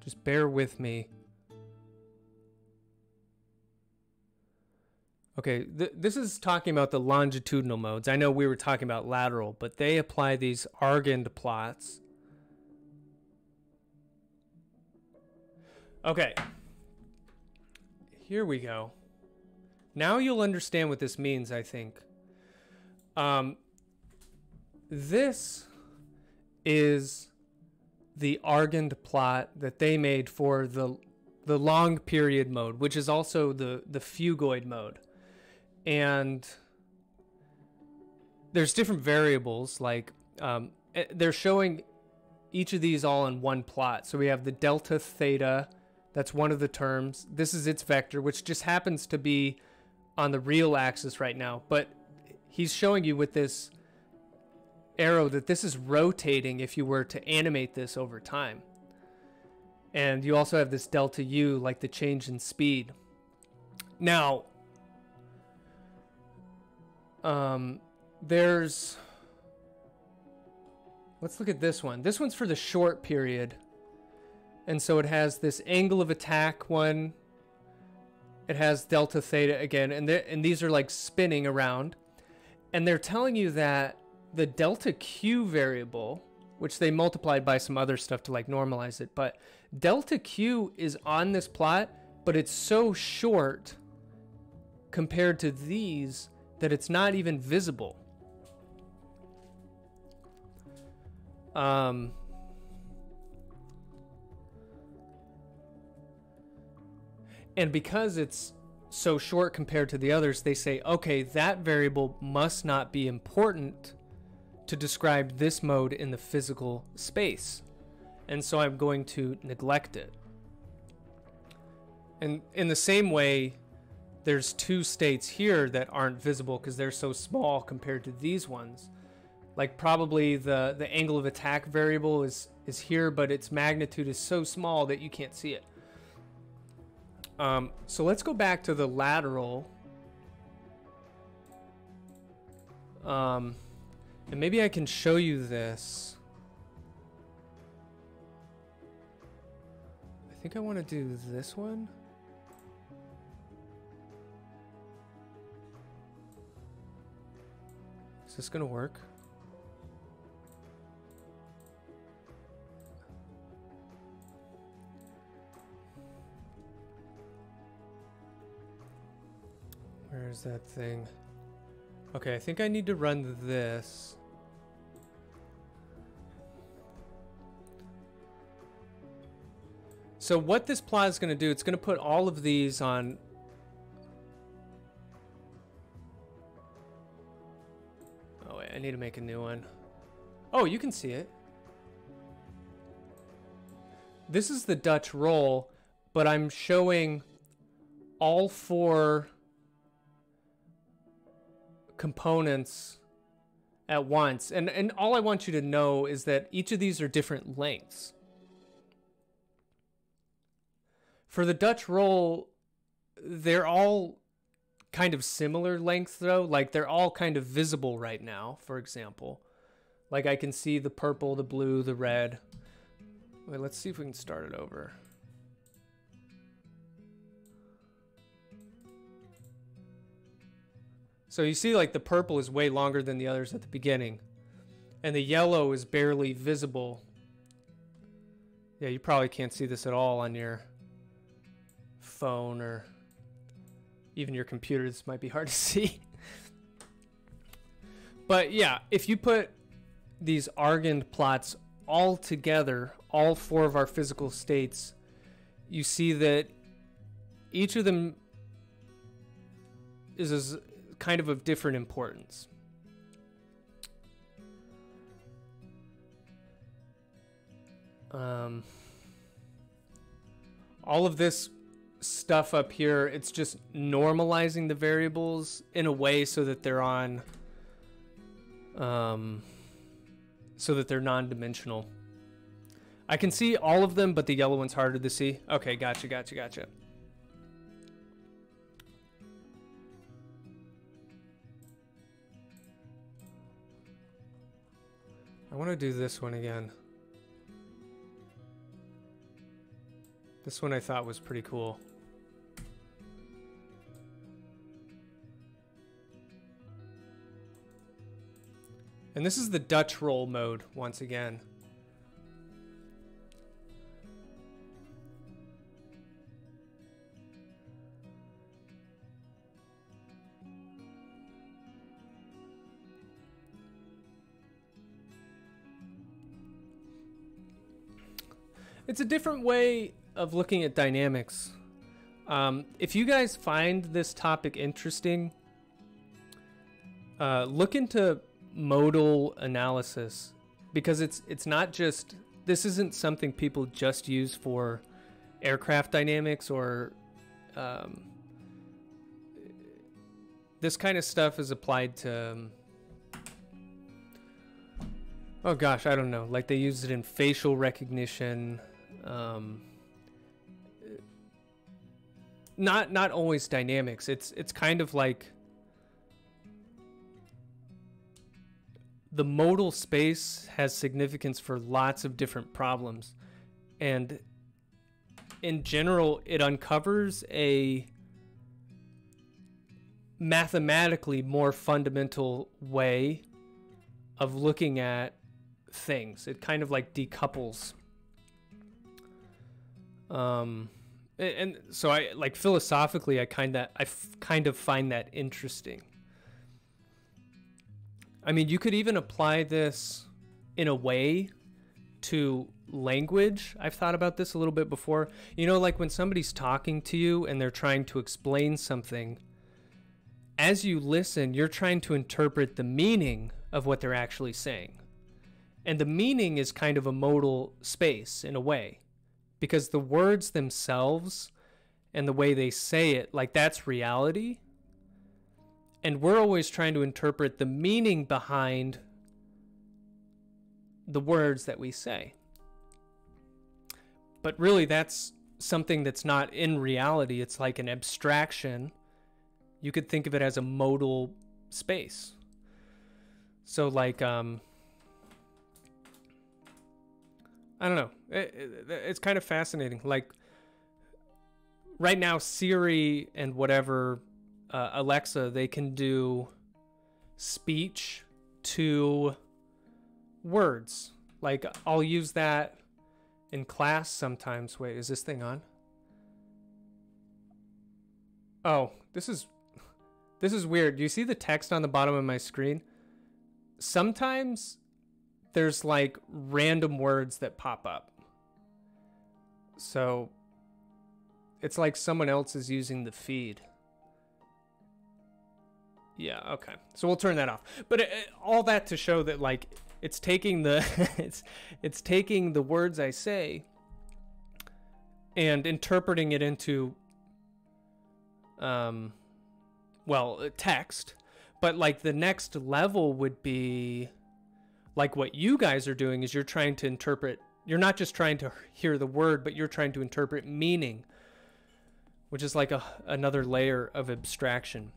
just bear with me. Okay, th this is talking about the longitudinal modes. I know we were talking about lateral, but they apply these Argand plots. Okay. Here we go. Now you'll understand what this means, I think. Um, this is the Argand plot that they made for the the long period mode, which is also the the phugoid mode. And there's different variables like um, eh, they're showing each of these all in one plot. So we have the delta theta, that's one of the terms. This is its vector, which just happens to be on the real axis right now. But he's showing you with this arrow that this is rotating if you were to animate this over time. And you also have this delta U, like the change in speed. Now, um, there's, let's look at this one. This one's for the short period. And so it has this angle of attack one. It has delta theta again. And, and these are like spinning around. And they're telling you that the delta Q variable, which they multiplied by some other stuff to like normalize it, but delta Q is on this plot, but it's so short compared to these that it's not even visible. Um, and because it's so short compared to the others, they say, okay, that variable must not be important to describe this mode in the physical space. And so I'm going to neglect it. And in the same way, there's two states here that aren't visible because they're so small compared to these ones. Like probably the, the angle of attack variable is, is here, but its magnitude is so small that you can't see it. Um, so let's go back to the lateral. Um, and maybe I can show you this. I think I want to do this one. This to work? Where's that thing? Okay, I think I need to run this. So what this plot is going to do, it's going to put all of these on... need to make a new one. Oh, you can see it. This is the Dutch roll, but I'm showing all four components at once. And, and all I want you to know is that each of these are different lengths. For the Dutch roll, they're all kind of similar length though. Like they're all kind of visible right now, for example. Like I can see the purple, the blue, the red. Wait, let's see if we can start it over. So you see like the purple is way longer than the others at the beginning. And the yellow is barely visible. Yeah, you probably can't see this at all on your phone or even your computer, this might be hard to see. but yeah, if you put these Argand plots all together, all four of our physical states, you see that each of them is as kind of of different importance. Um, all of this stuff up here, it's just normalizing the variables in a way so that they're on, um, so that they're non-dimensional. I can see all of them, but the yellow one's harder to see. Okay, gotcha, gotcha, gotcha. I want to do this one again. This one I thought was pretty cool. And this is the Dutch roll mode once again. It's a different way of looking at dynamics. Um, if you guys find this topic interesting, uh, look into modal analysis because it's it's not just this isn't something people just use for aircraft dynamics or um, this kind of stuff is applied to um, oh gosh i don't know like they use it in facial recognition um, not not always dynamics. It's it's kind of like the modal space has significance for lots of different problems, and in general, it uncovers a mathematically more fundamental way of looking at things. It kind of like decouples um, and, so I like philosophically, I kind of I kind of find that interesting. I mean, you could even apply this in a way to language. I've thought about this a little bit before. You know, like when somebody's talking to you and they're trying to explain something, as you listen, you're trying to interpret the meaning of what they're actually saying. And the meaning is kind of a modal space in a way because the words themselves and the way they say it, like that's reality. And we're always trying to interpret the meaning behind the words that we say. But really, that's something that's not in reality. It's like an abstraction. You could think of it as a modal space. So, like, um, I don't know. It, it, it's kind of fascinating. Like right now, Siri and whatever uh, Alexa, they can do speech to words. Like I'll use that in class sometimes. Wait, is this thing on? Oh, this is this is weird. Do you see the text on the bottom of my screen? Sometimes there's like random words that pop up. So it's like someone else is using the feed. Yeah, okay. So we'll turn that off. But it, uh, all that to show that like it's taking the it's it's taking the words I say and interpreting it into um well, text. But like the next level would be like what you guys are doing is you're trying to interpret you're not just trying to hear the word but you're trying to interpret meaning which is like a another layer of abstraction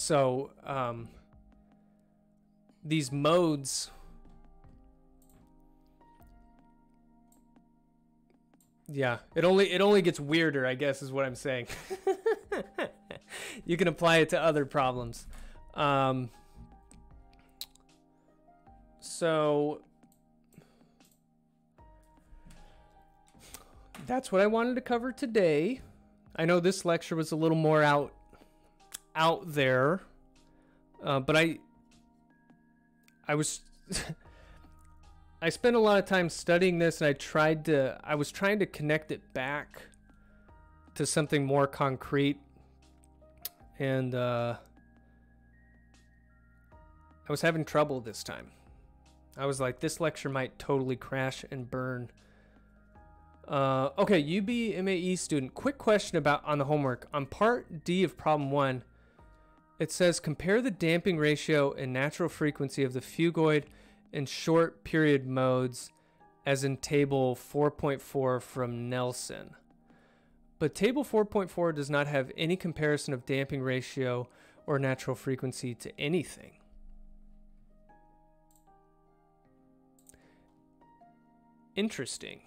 so um, these modes yeah it only it only gets weirder i guess is what i'm saying you can apply it to other problems um, so that's what I wanted to cover today. I know this lecture was a little more out out there, uh, but I I was I spent a lot of time studying this, and I tried to I was trying to connect it back to something more concrete, and uh, I was having trouble this time. I was like, this lecture might totally crash and burn. Uh, okay, UBMAE student. Quick question about on the homework. On part D of problem one, it says compare the damping ratio and natural frequency of the phugoid and short period modes as in table 4.4 from Nelson. But table 4.4 does not have any comparison of damping ratio or natural frequency to anything. Interesting.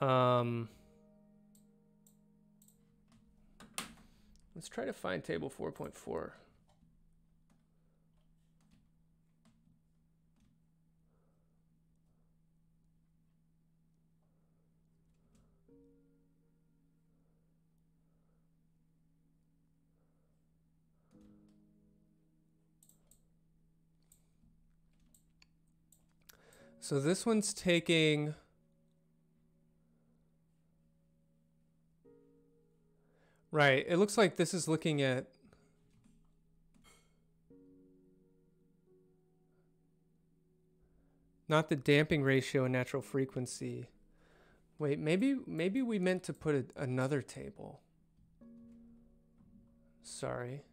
Um, let's try to find table 4.4. So this one's taking Right. It looks like this is looking at not the damping ratio and natural frequency. Wait, maybe maybe we meant to put a, another table. Sorry.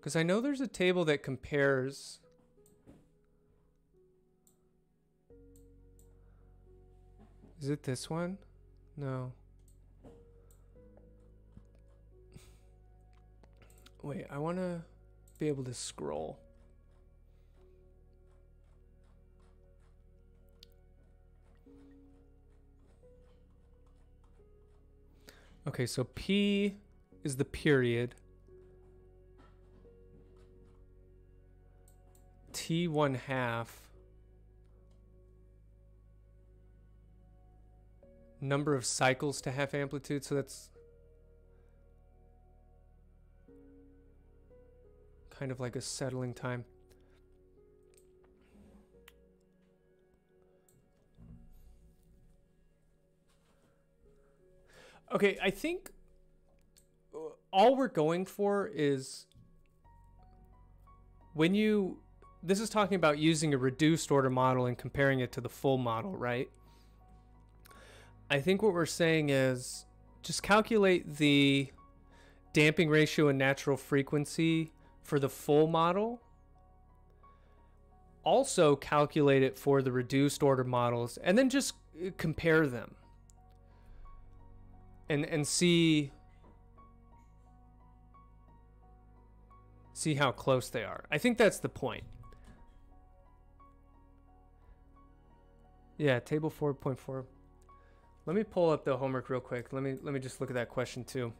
Because I know there's a table that compares Is it this one? No. Wait, I want to be able to scroll. Okay, so P is the period. T one half number of cycles to half amplitude, so that's kind of like a settling time. Okay, I think uh, all we're going for is when you this is talking about using a reduced order model and comparing it to the full model, right? I think what we're saying is just calculate the damping ratio and natural frequency for the full model. Also calculate it for the reduced order models and then just uh, compare them. And and see see how close they are. I think that's the point. Yeah, table 4.4. Let me pull up the homework real quick. Let me let me just look at that question too.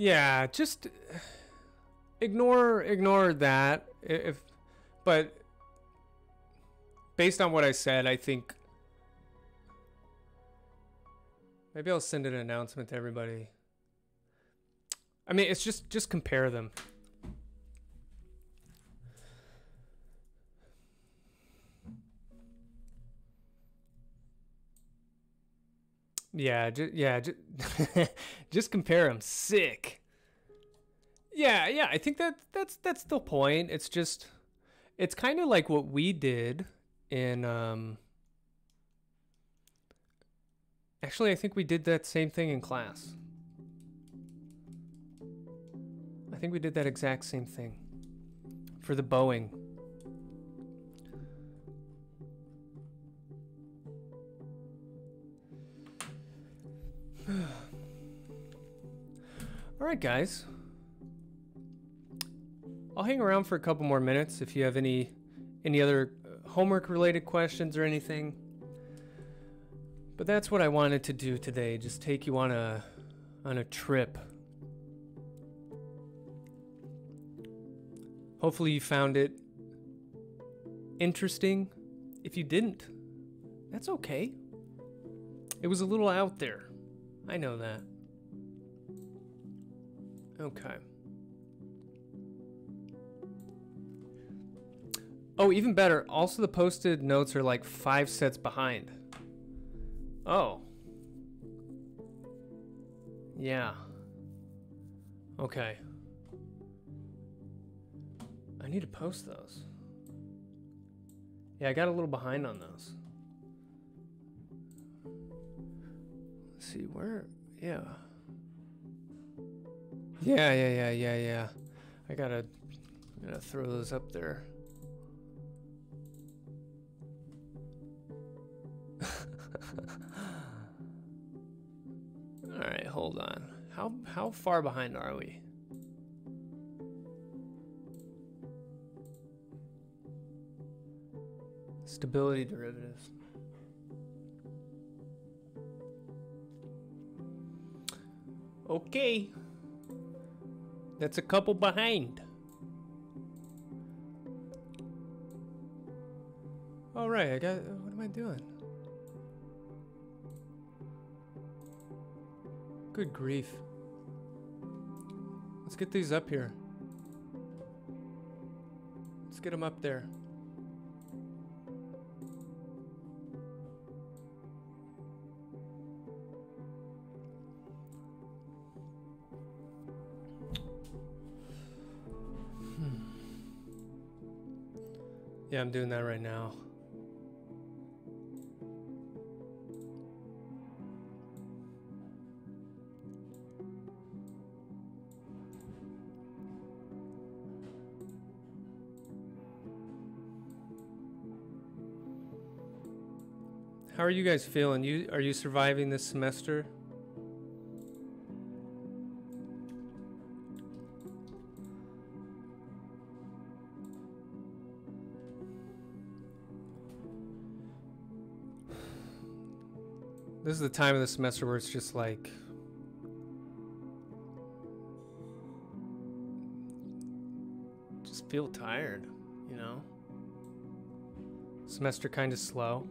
Yeah, just ignore ignore that if but based on what I said, I think maybe I'll send an announcement to everybody. I mean, it's just just compare them. Yeah, ju- yeah, ju- just compare them. Sick. Yeah, yeah. I think that that's that's the point. It's just, it's kind of like what we did in. um Actually, I think we did that same thing in class. I think we did that exact same thing for the Boeing. All right, guys. I'll hang around for a couple more minutes if you have any any other uh, homework related questions or anything. But that's what I wanted to do today, just take you on a on a trip. Hopefully you found it interesting. If you didn't, that's okay. It was a little out there. I know that. Okay. Oh, even better. Also, the posted notes are like five sets behind. Oh. Yeah. Okay. I need to post those. Yeah, I got a little behind on those. Let's see, where? Yeah. Yeah, yeah, yeah, yeah, yeah. I gotta, gotta throw those up there. All right, hold on. How how far behind are we? Stability derivatives. Okay. That's a couple behind. All right, I got. What am I doing? Good grief. Let's get these up here. Let's get them up there. Yeah, I'm doing that right now. How are you guys feeling? You are you surviving this semester? Is the time of the semester where it's just like just feel tired, you know? Semester kind of slow.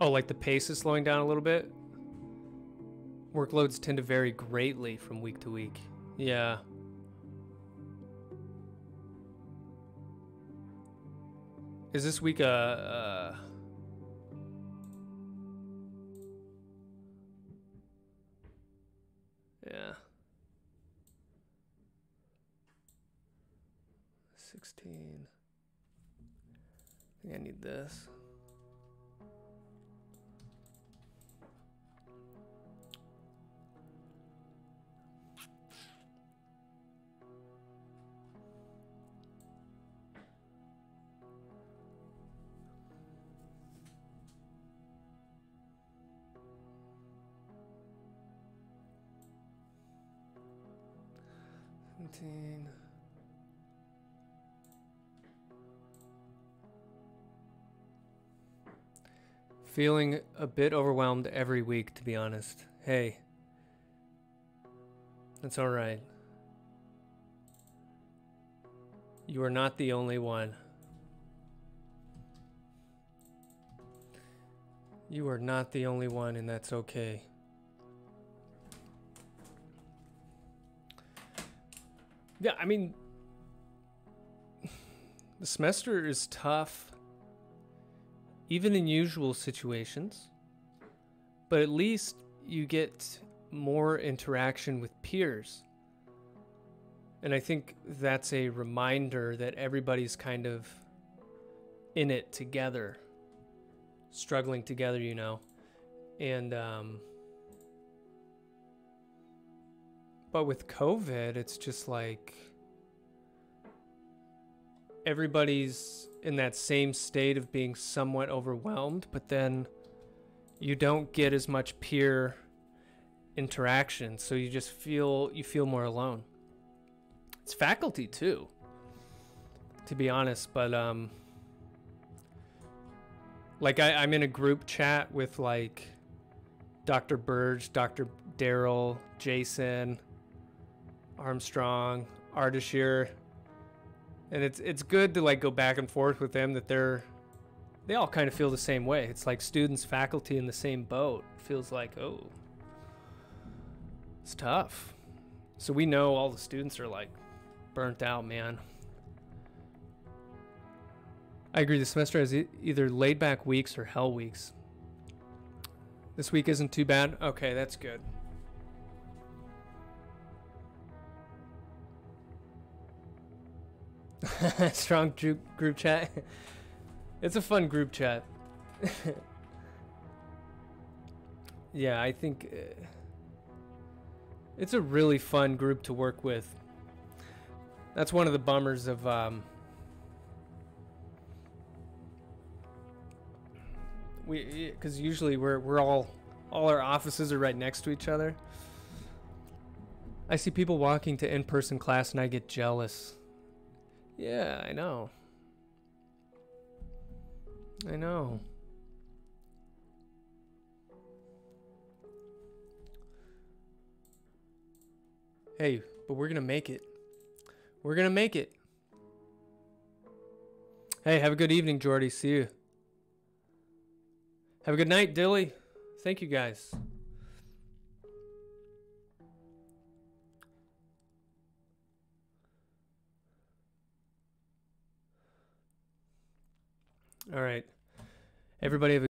Oh, like the pace is slowing down a little bit? Workloads tend to vary greatly from week to week. Yeah. Is this week a. Feeling a bit overwhelmed every week, to be honest. Hey, that's all right. You are not the only one. You are not the only one, and that's okay. Yeah, I mean, the semester is tough, even in usual situations, but at least you get more interaction with peers. And I think that's a reminder that everybody's kind of in it together, struggling together, you know. And, um, but with COVID, it's just like everybody's in that same state of being somewhat overwhelmed, but then you don't get as much peer interaction, so you just feel you feel more alone. It's faculty too, to be honest, but um like I, I'm in a group chat with like Dr. Burge, Dr. Daryl, Jason, Armstrong, Ardashir. And it's it's good to like go back and forth with them that they're they all kind of feel the same way. It's like students, faculty in the same boat. It feels like, oh, it's tough. So we know all the students are like burnt out, man. I agree. The semester has e- either laid back weeks or hell weeks. This week isn't too bad. Okay, that's good. Strong group group chat. it's a fun group chat. yeah, I think uh, it's a really fun group to work with. That's one of the bummers of um, we because usually we're we're all all our offices are right next to each other. I see people walking to in-person class and I get jealous. Yeah, I know. I know. Hey, but we're gonna make it. We're gonna make it. Hey, have a good evening, Jordy. See you. Have a good night, Dilly. Thank you guys. All right. Everybody have a